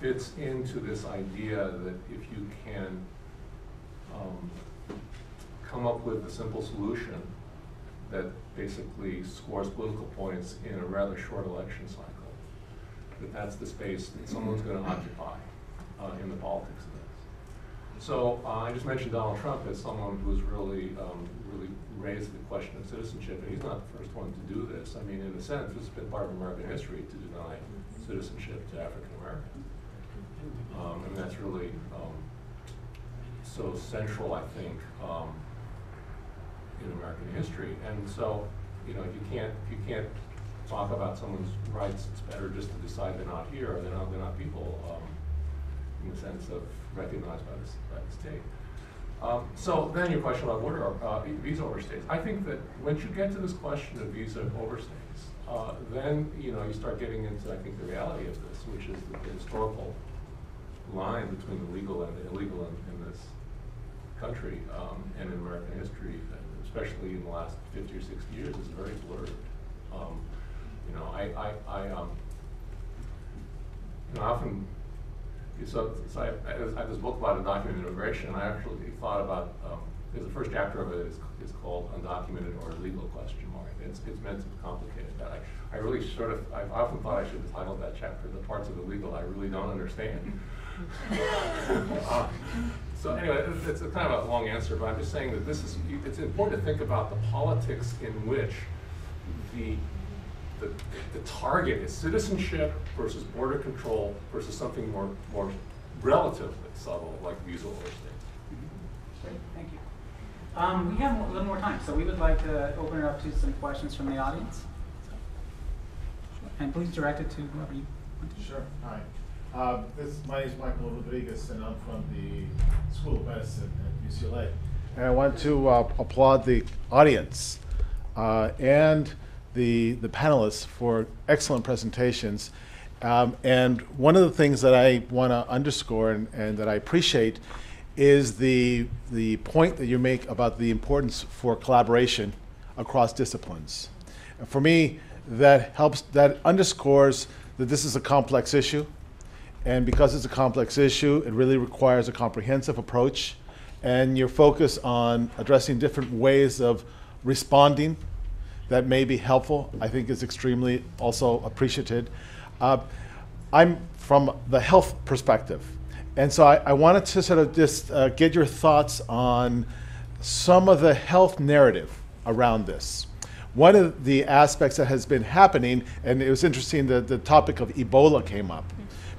fits into this idea that if you can um, come up with a simple solution that basically scores political points in a rather short election cycle, that that's the space that someone's going to occupy uh, in the politics of this. So uh, I just mentioned Donald Trump as someone who's really, um, really raised the question of citizenship, and he's not the first one to do this. I mean, in a sense, this has been part of American history to deny citizenship to African Americans. Um, and that's really um, so central, I think, um, in American history. And so, you know, if you can't, if you can't talk about someone's rights, it's better just to decide they're not here, they're not, they're not people, um, in the sense of recognized by the, by the state. Um, so then your question about border, uh, visa overstays. I think that once you get to this question of visa overstays, uh, then, you know, you start getting into, I think, the reality of this, which is the historical line between the legal and the illegal in, in this country, um, and in American history, and especially in the last fifty or sixty years, is very blurred. Um, you know, I, I, I, um, you know, I often, so, so I, I have this book about undocumented immigration, and I actually thought about, um, there's the first chapter of it is, is called Undocumented or Legal Question Mark. It's, it's meant to be complicated, but I, I really sort of, I've often thought I should have titled that chapter, The Parts of Illegal I Really Don't Understand. <laughs> <laughs> So anyway, it's- it's a kind of a long answer, but I'm just saying that this is, it's important to think about the politics in which the, the, the target is citizenship versus border control versus something more, more relatively subtle, like visa overstays. Great, thank you. Um, we have a little more time, so we would like to open it up to some questions from the audience. And please direct it to whoever you want to. Sure, hi. Uh, This, my name is Michael Rodriguez, and I'm from the School of Medicine at UCLA. And I want to uh, applaud the audience uh, and the, the panelists for excellent presentations. Um, And one of the things that I want to underscore and, and that I appreciate is the, the point that you make about the importance for collaboration across disciplines. And for me, that helps, that underscores that this is a complex issue. And because it's a complex issue, it really requires a comprehensive approach. And your focus on addressing different ways of responding that may be helpful, I think is extremely also appreciated. Uh, I'm from the health perspective. And so I, I wanted to sort of just uh, get your thoughts on some of the health narrative around this. One of the aspects that has been happening, and it was interesting that the topic of Ebola came up,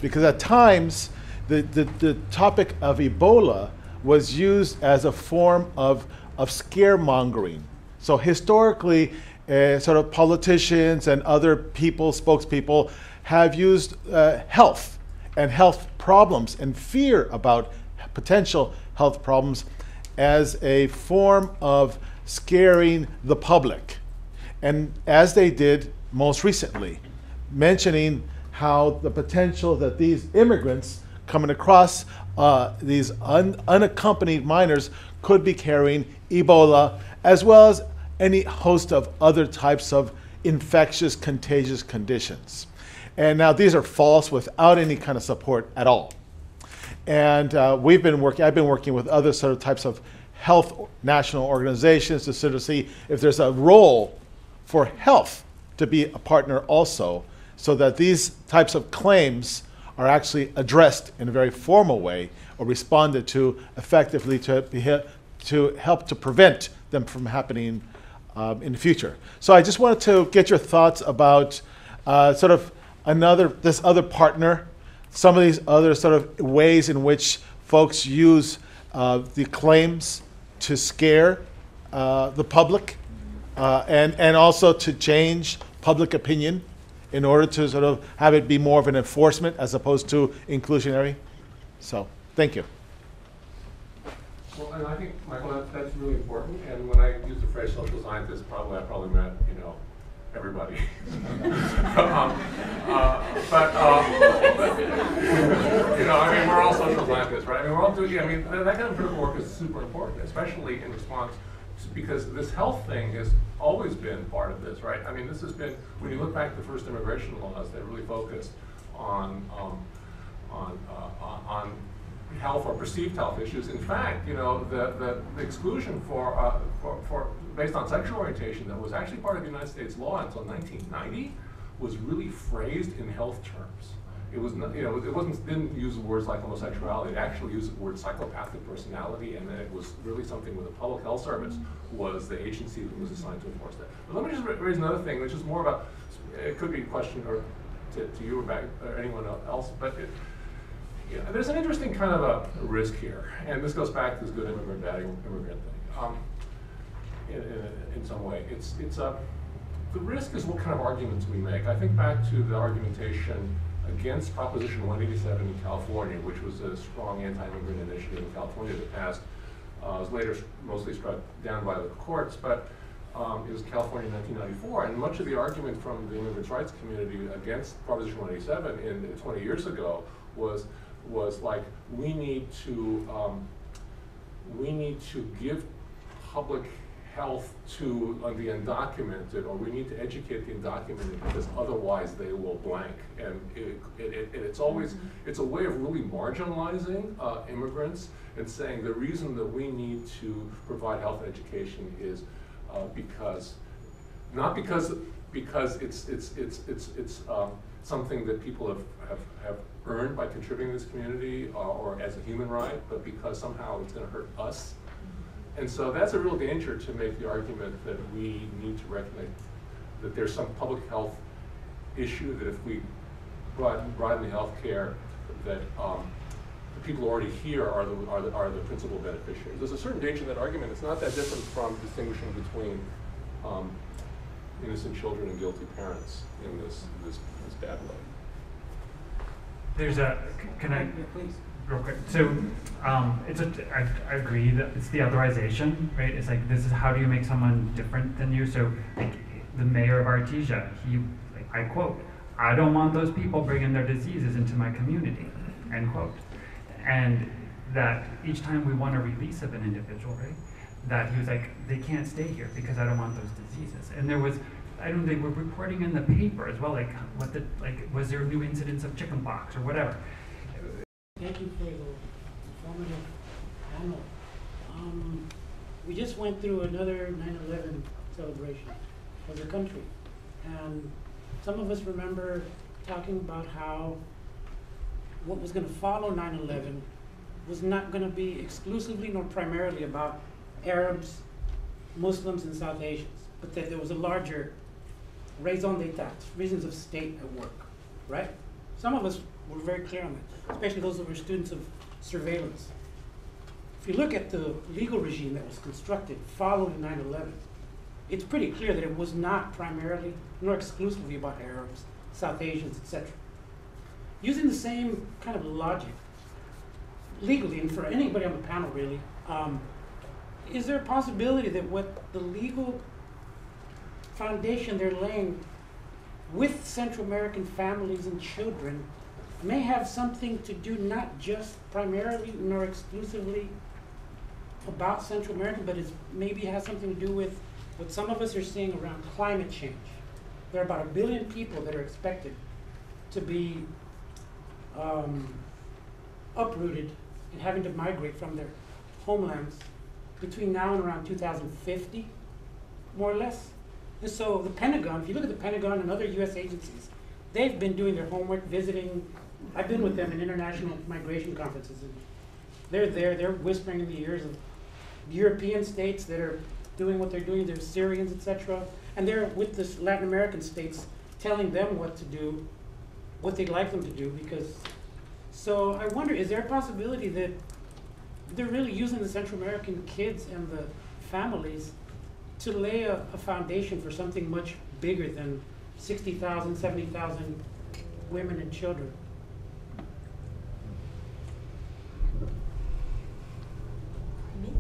because at times the, the, the topic of Ebola was used as a form of, of scaremongering. So historically, uh, sort of politicians and other people, spokespeople, have used uh, health and health problems and fear about potential health problems as a form of scaring the public. And as they did most recently, mentioning how the potential that these immigrants coming across uh, these un- unaccompanied minors could be carrying Ebola, as well as any host of other types of infectious, contagious conditions. And now these are false without any kind of support at all. and uh, we've been working, I've been working with other sort of types of health national organizations to sort of see if there's a role for health to be a partner also, so that these types of claims are actually addressed in a very formal way or responded to effectively to, to help to prevent them from happening um, in the future. So I just wanted to get your thoughts about uh, sort of another, this other partner, some of these other sort of ways in which folks use uh, the claims to scare uh, the public uh, and, and also to change public opinion in order to sort of have it be more of an enforcement as opposed to inclusionary. So, thank you. Well, and I think, Michael, that, that's really important, and when I use the phrase social scientist, probably, I probably meant, you know, everybody. <laughs> um, uh, but, uh, but, you know, I mean, we're all social scientists, right? I mean, we're all doing, I mean, that kind of critical work is super important, especially in response because this health thing has always been part of this, right? I mean, this has been, when you look back at the first immigration laws, they really focused on, um, on, uh, on health or perceived health issues. In fact, you know, the, the, the exclusion for, uh, for, for, based on sexual orientation that was actually part of the United States law until 1990 was really phrased in health terms. It was, not, you know, it wasn't, didn't use words like homosexuality. It actually used the word psychopathic personality, and then it was really something where the public health service was the agency that was assigned to enforce that. But let me just raise another thing, which is more about, it could be a question or to, to you or, back, or anyone else, but it, there's an interesting kind of a risk here, and this goes back to this good immigrant, bad immigrant thing. Um, in, in, in, some way, it's it's a the risk is what kind of arguments we make. I think back to the argumentation against Proposition 187 in California, which was a strong anti-immigrant initiative in California that passed. Uh, was later mostly struck down by the courts, but um, it was California in 1994, and much of the argument from the immigrants' rights community against Proposition 187 in 20 years ago was was like we need to um, we need to give public health to uh, the undocumented, or we need to educate the undocumented because otherwise they will blank. And it, it, it, it's always mm-hmm. it's a way of really marginalizing uh, immigrants and saying the reason that we need to provide health education is uh, because not because because it's it's it's it's it's um, something that people have, have, have earned by contributing to this community uh, or as a human right, but because somehow it's going to hurt us. And so that's a real danger to make the argument that we need to recognize that there's some public health issue that if we broaden, broaden the health care, that um, the people already here are the, are, the, are the principal beneficiaries. There's a certain danger in that argument. It's not that different from distinguishing between um, innocent children and guilty parents in this, this bad way. There's a, can I, real quick, so, um, it's a, I, I agree that it's the otherization, right? It's like, this is, how do you make someone different than you? So, like, the mayor of Artesia, he, like, I quote, I don't want those people bringing their diseases into my community, end quote. And that each time we want a release of an individual, right? That he was like, they can't stay here because I don't want those diseases. And there was I don't they were reporting in the paper as well, like what the, like, was there a new incidents of chickenpox or whatever? Thank you for the informative panel. Um, we just went through another 9/11 celebration as a country, and some of us remember talking about how what was going to follow 9/11 was not going to be exclusively nor primarily about Arabs, Muslims, and South Asians, but that there was a larger raison d'etat, reasons of state at work, right? Some of us were very clear on that, especially those that were students of surveillance. If you look at the legal regime that was constructed following 9 11, it's pretty clear that it was not primarily nor exclusively about Arabs, South Asians, etc. Using the same kind of logic, legally, and for anybody on the panel really, um, is there a possibility that what the legal foundation they're laying with Central American families and children may have something to do not just primarily nor exclusively about Central America, but it maybe has something to do with what some of us are seeing around climate change. There are about a billion people that are expected to be um, uprooted and having to migrate from their homelands between now and around 2050, more or less. And so the Pentagon, if you look at the Pentagon and other US agencies, they've been doing their homework, visiting. I've been with them in international migration conferences. And they're there, they're whispering in the ears of European states that are doing what they're doing, they're Syrians, etc. And they're with the Latin American states telling them what to do, what they'd like them to do, because, so I wonder, is there a possibility that they're really using the Central American kids and the families to lay a, a foundation for something much bigger than 60,000, 70,000 women and children? Me?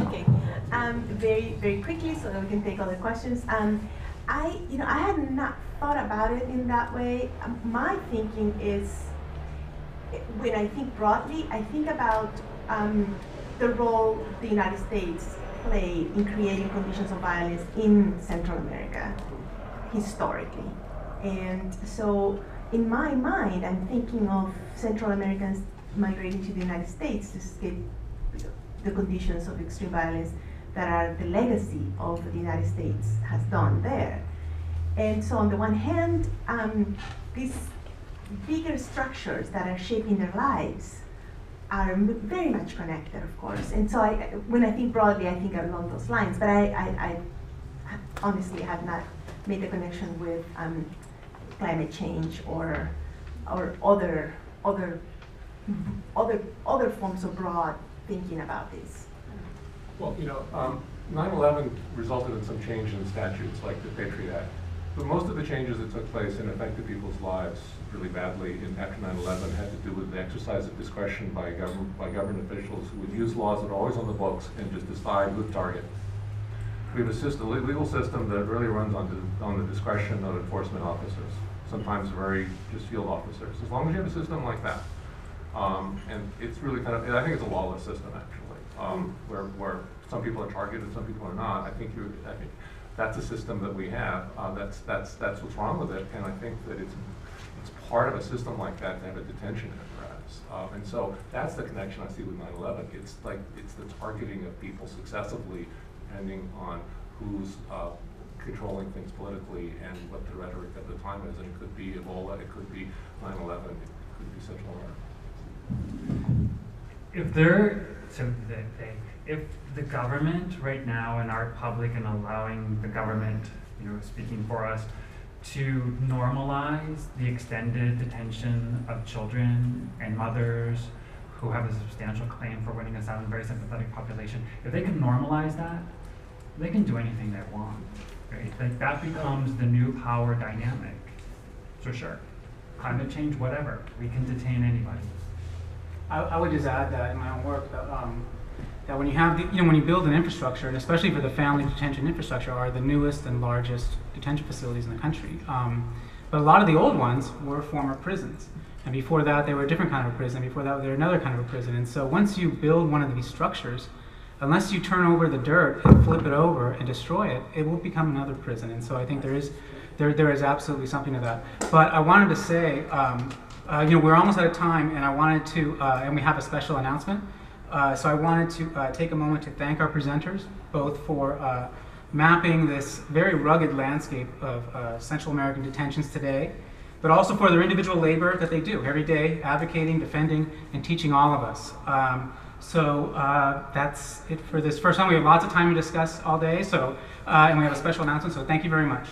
Okay, um, very, very quickly, so that we can take all the questions. Um, I, you know, I had not thought about it in that way. Um, my thinking is, when I think broadly, I think about um, the role the United States played in creating conditions of violence in Central America historically. And so, in my mind, I'm thinking of Central Americans migrating to the United States to escape the conditions of extreme violence that are the legacy of the United States has done there. And so on the one hand, um, these bigger structures that are shaping their lives are very much connected, of course. And so I, when I think broadly, I think along those lines, but I, I, I honestly have not made the connection with um, climate change or, or other, other, other, other forms of broad thinking about this. Well, you know, um, 9/11 resulted in some change in statutes like the Patriot Act. But most of the changes that took place and affected people's lives really badly in, after 9/11 had to do with the exercise of discretion by government, by government officials who would use laws that are always on the books and just decide who to target. We have a system, a legal system that really runs on the, on the discretion of enforcement officers, sometimes very just field officers. As long as you have a system like that, um, and it's really kind of, I think it's a lawless system actually, um, where, where some people are targeted, and some people are not. I think you, I think that's a system that we have. Uh, that's, that's, that's what's wrong with it. And I think that it's, it's part of a system like that to have a detention apparatus. Um, and so that's the connection I see with 9/11. It's like, it's the targeting of people successively depending on who's, uh, controlling things politically and what the rhetoric at the time is. And it could be Ebola, it could be 9/11, it could be Central America. if they're so the, they, if the government right now and our public and allowing the government, you know, speaking for us, to normalize the extended detention of children and mothers who have a substantial claim for winning asylum, very sympathetic population, if they can normalize that, they can do anything they want, right? Like that becomes the new power dynamic, for sure. Climate change, whatever, we can detain anybody. I, I would just add that in my own work that, um, that when you have, the, you know, when you build an infrastructure, and especially for the family detention infrastructure, are the newest and largest detention facilities in the country. Um, but a lot of the old ones were former prisons. And before that, they were a different kind of a prison. Before that, they were another kind of a prison. And so once you build one of these structures, unless you turn over the dirt and flip it over and destroy it, it will become another prison. And so I think there is, there, there is absolutely something to that. But I wanted to say, um, uh, you know, we're almost out of time, and I wanted to, uh, and we have a special announcement. Uh, so I wanted to uh, take a moment to thank our presenters, both for uh, mapping this very rugged landscape of uh, Central American detentions today, but also for their individual labor that they do every day, advocating, defending, and teaching all of us. Um, so that's it for this first time. We have lots of time to discuss all day, so and we have a special announcement. So thank you very much.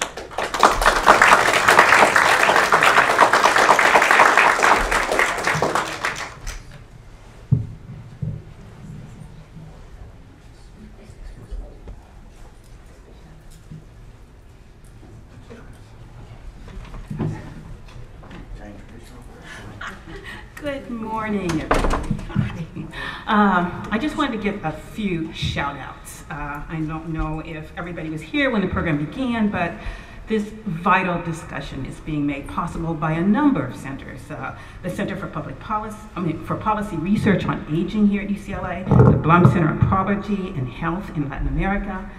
Good morning, everybody. Um, I just wanted to give a few shout outs. Uh, I don't know if everybody was here when the program began, but this vital discussion is being made possible by a number of centers. Uh, the Center for Public Policy, I mean, for Policy Research on Aging here at UCLA, the Blum Center on Poverty and Health in Latin America,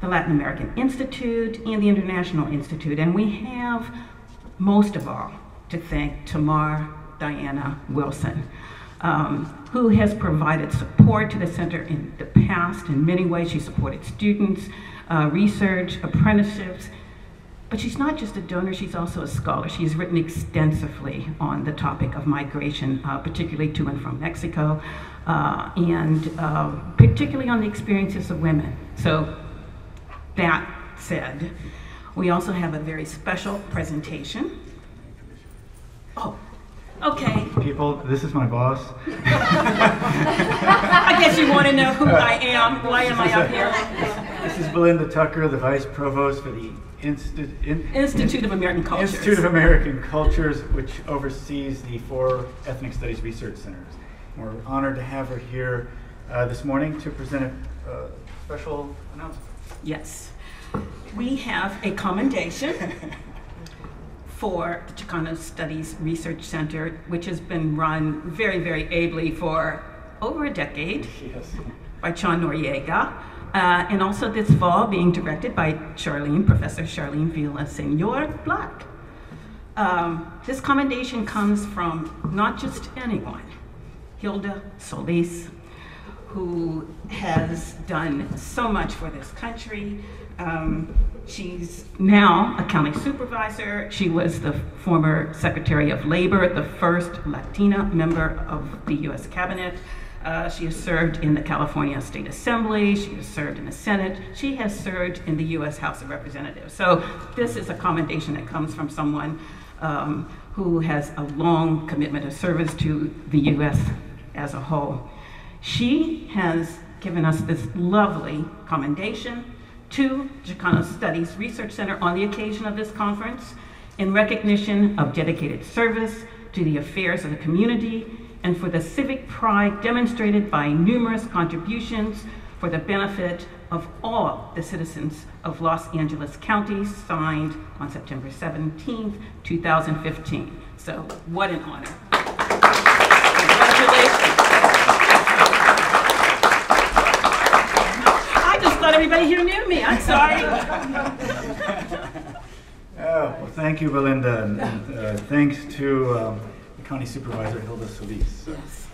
the Latin American Institute, and the International Institute. And we have, most of all, to thank Tamar Diana Wilson, um, who has provided support to the center in the past. In many ways, she supported students, uh, research, apprenticeships, but she's not just a donor, she's also a scholar. She's written extensively on the topic of migration, uh, particularly to and from Mexico, uh, and uh, particularly on the experiences of women. So, that said, we also have a very special presentation. Oh, okay. People, this is my boss. <laughs> I guess you want to know who I am. Why am I up here? This is Belinda Tucker, the Vice Provost for the Insti- in- Institute of American Cultures. Institute of American Cultures, which oversees the four ethnic studies research centers. We're honored to have her here uh, this morning to present a uh, special announcement. Yes. We have a commendation <laughs> for the Chicano Studies Research Center, which has been run very, very ably for over a decade Yes. by Chon Noriega. Uh, and also this fall being directed by Charlene, Professor Charlene Villaseñor Black. Um, this commendation comes from not just anyone, Hilda Solis, who has done so much for this country. Um, she's now a county supervisor. She was the former Secretary of Labor, the first Latina member of the U.S. Cabinet. Uh, she has served in the California State Assembly. She has served in the Senate. She has served in the U.S. House of Representatives. So this is a commendation that comes from someone um, who has a long commitment of service to the U.S. as a whole. She has given us this lovely commendation to Chicano Studies Research Center on the occasion of this conference in recognition of dedicated service to the affairs of the community and for the civic pride demonstrated by numerous contributions for the benefit of all the citizens of Los Angeles County, signed on September 17, 2015. So, what an honor. Congratulations. I just thought everybody here knew me. I'm sorry. <laughs> Oh, well, thank you, Belinda, and, and uh, thanks to um, the County Supervisor Hilda Solis. Yes.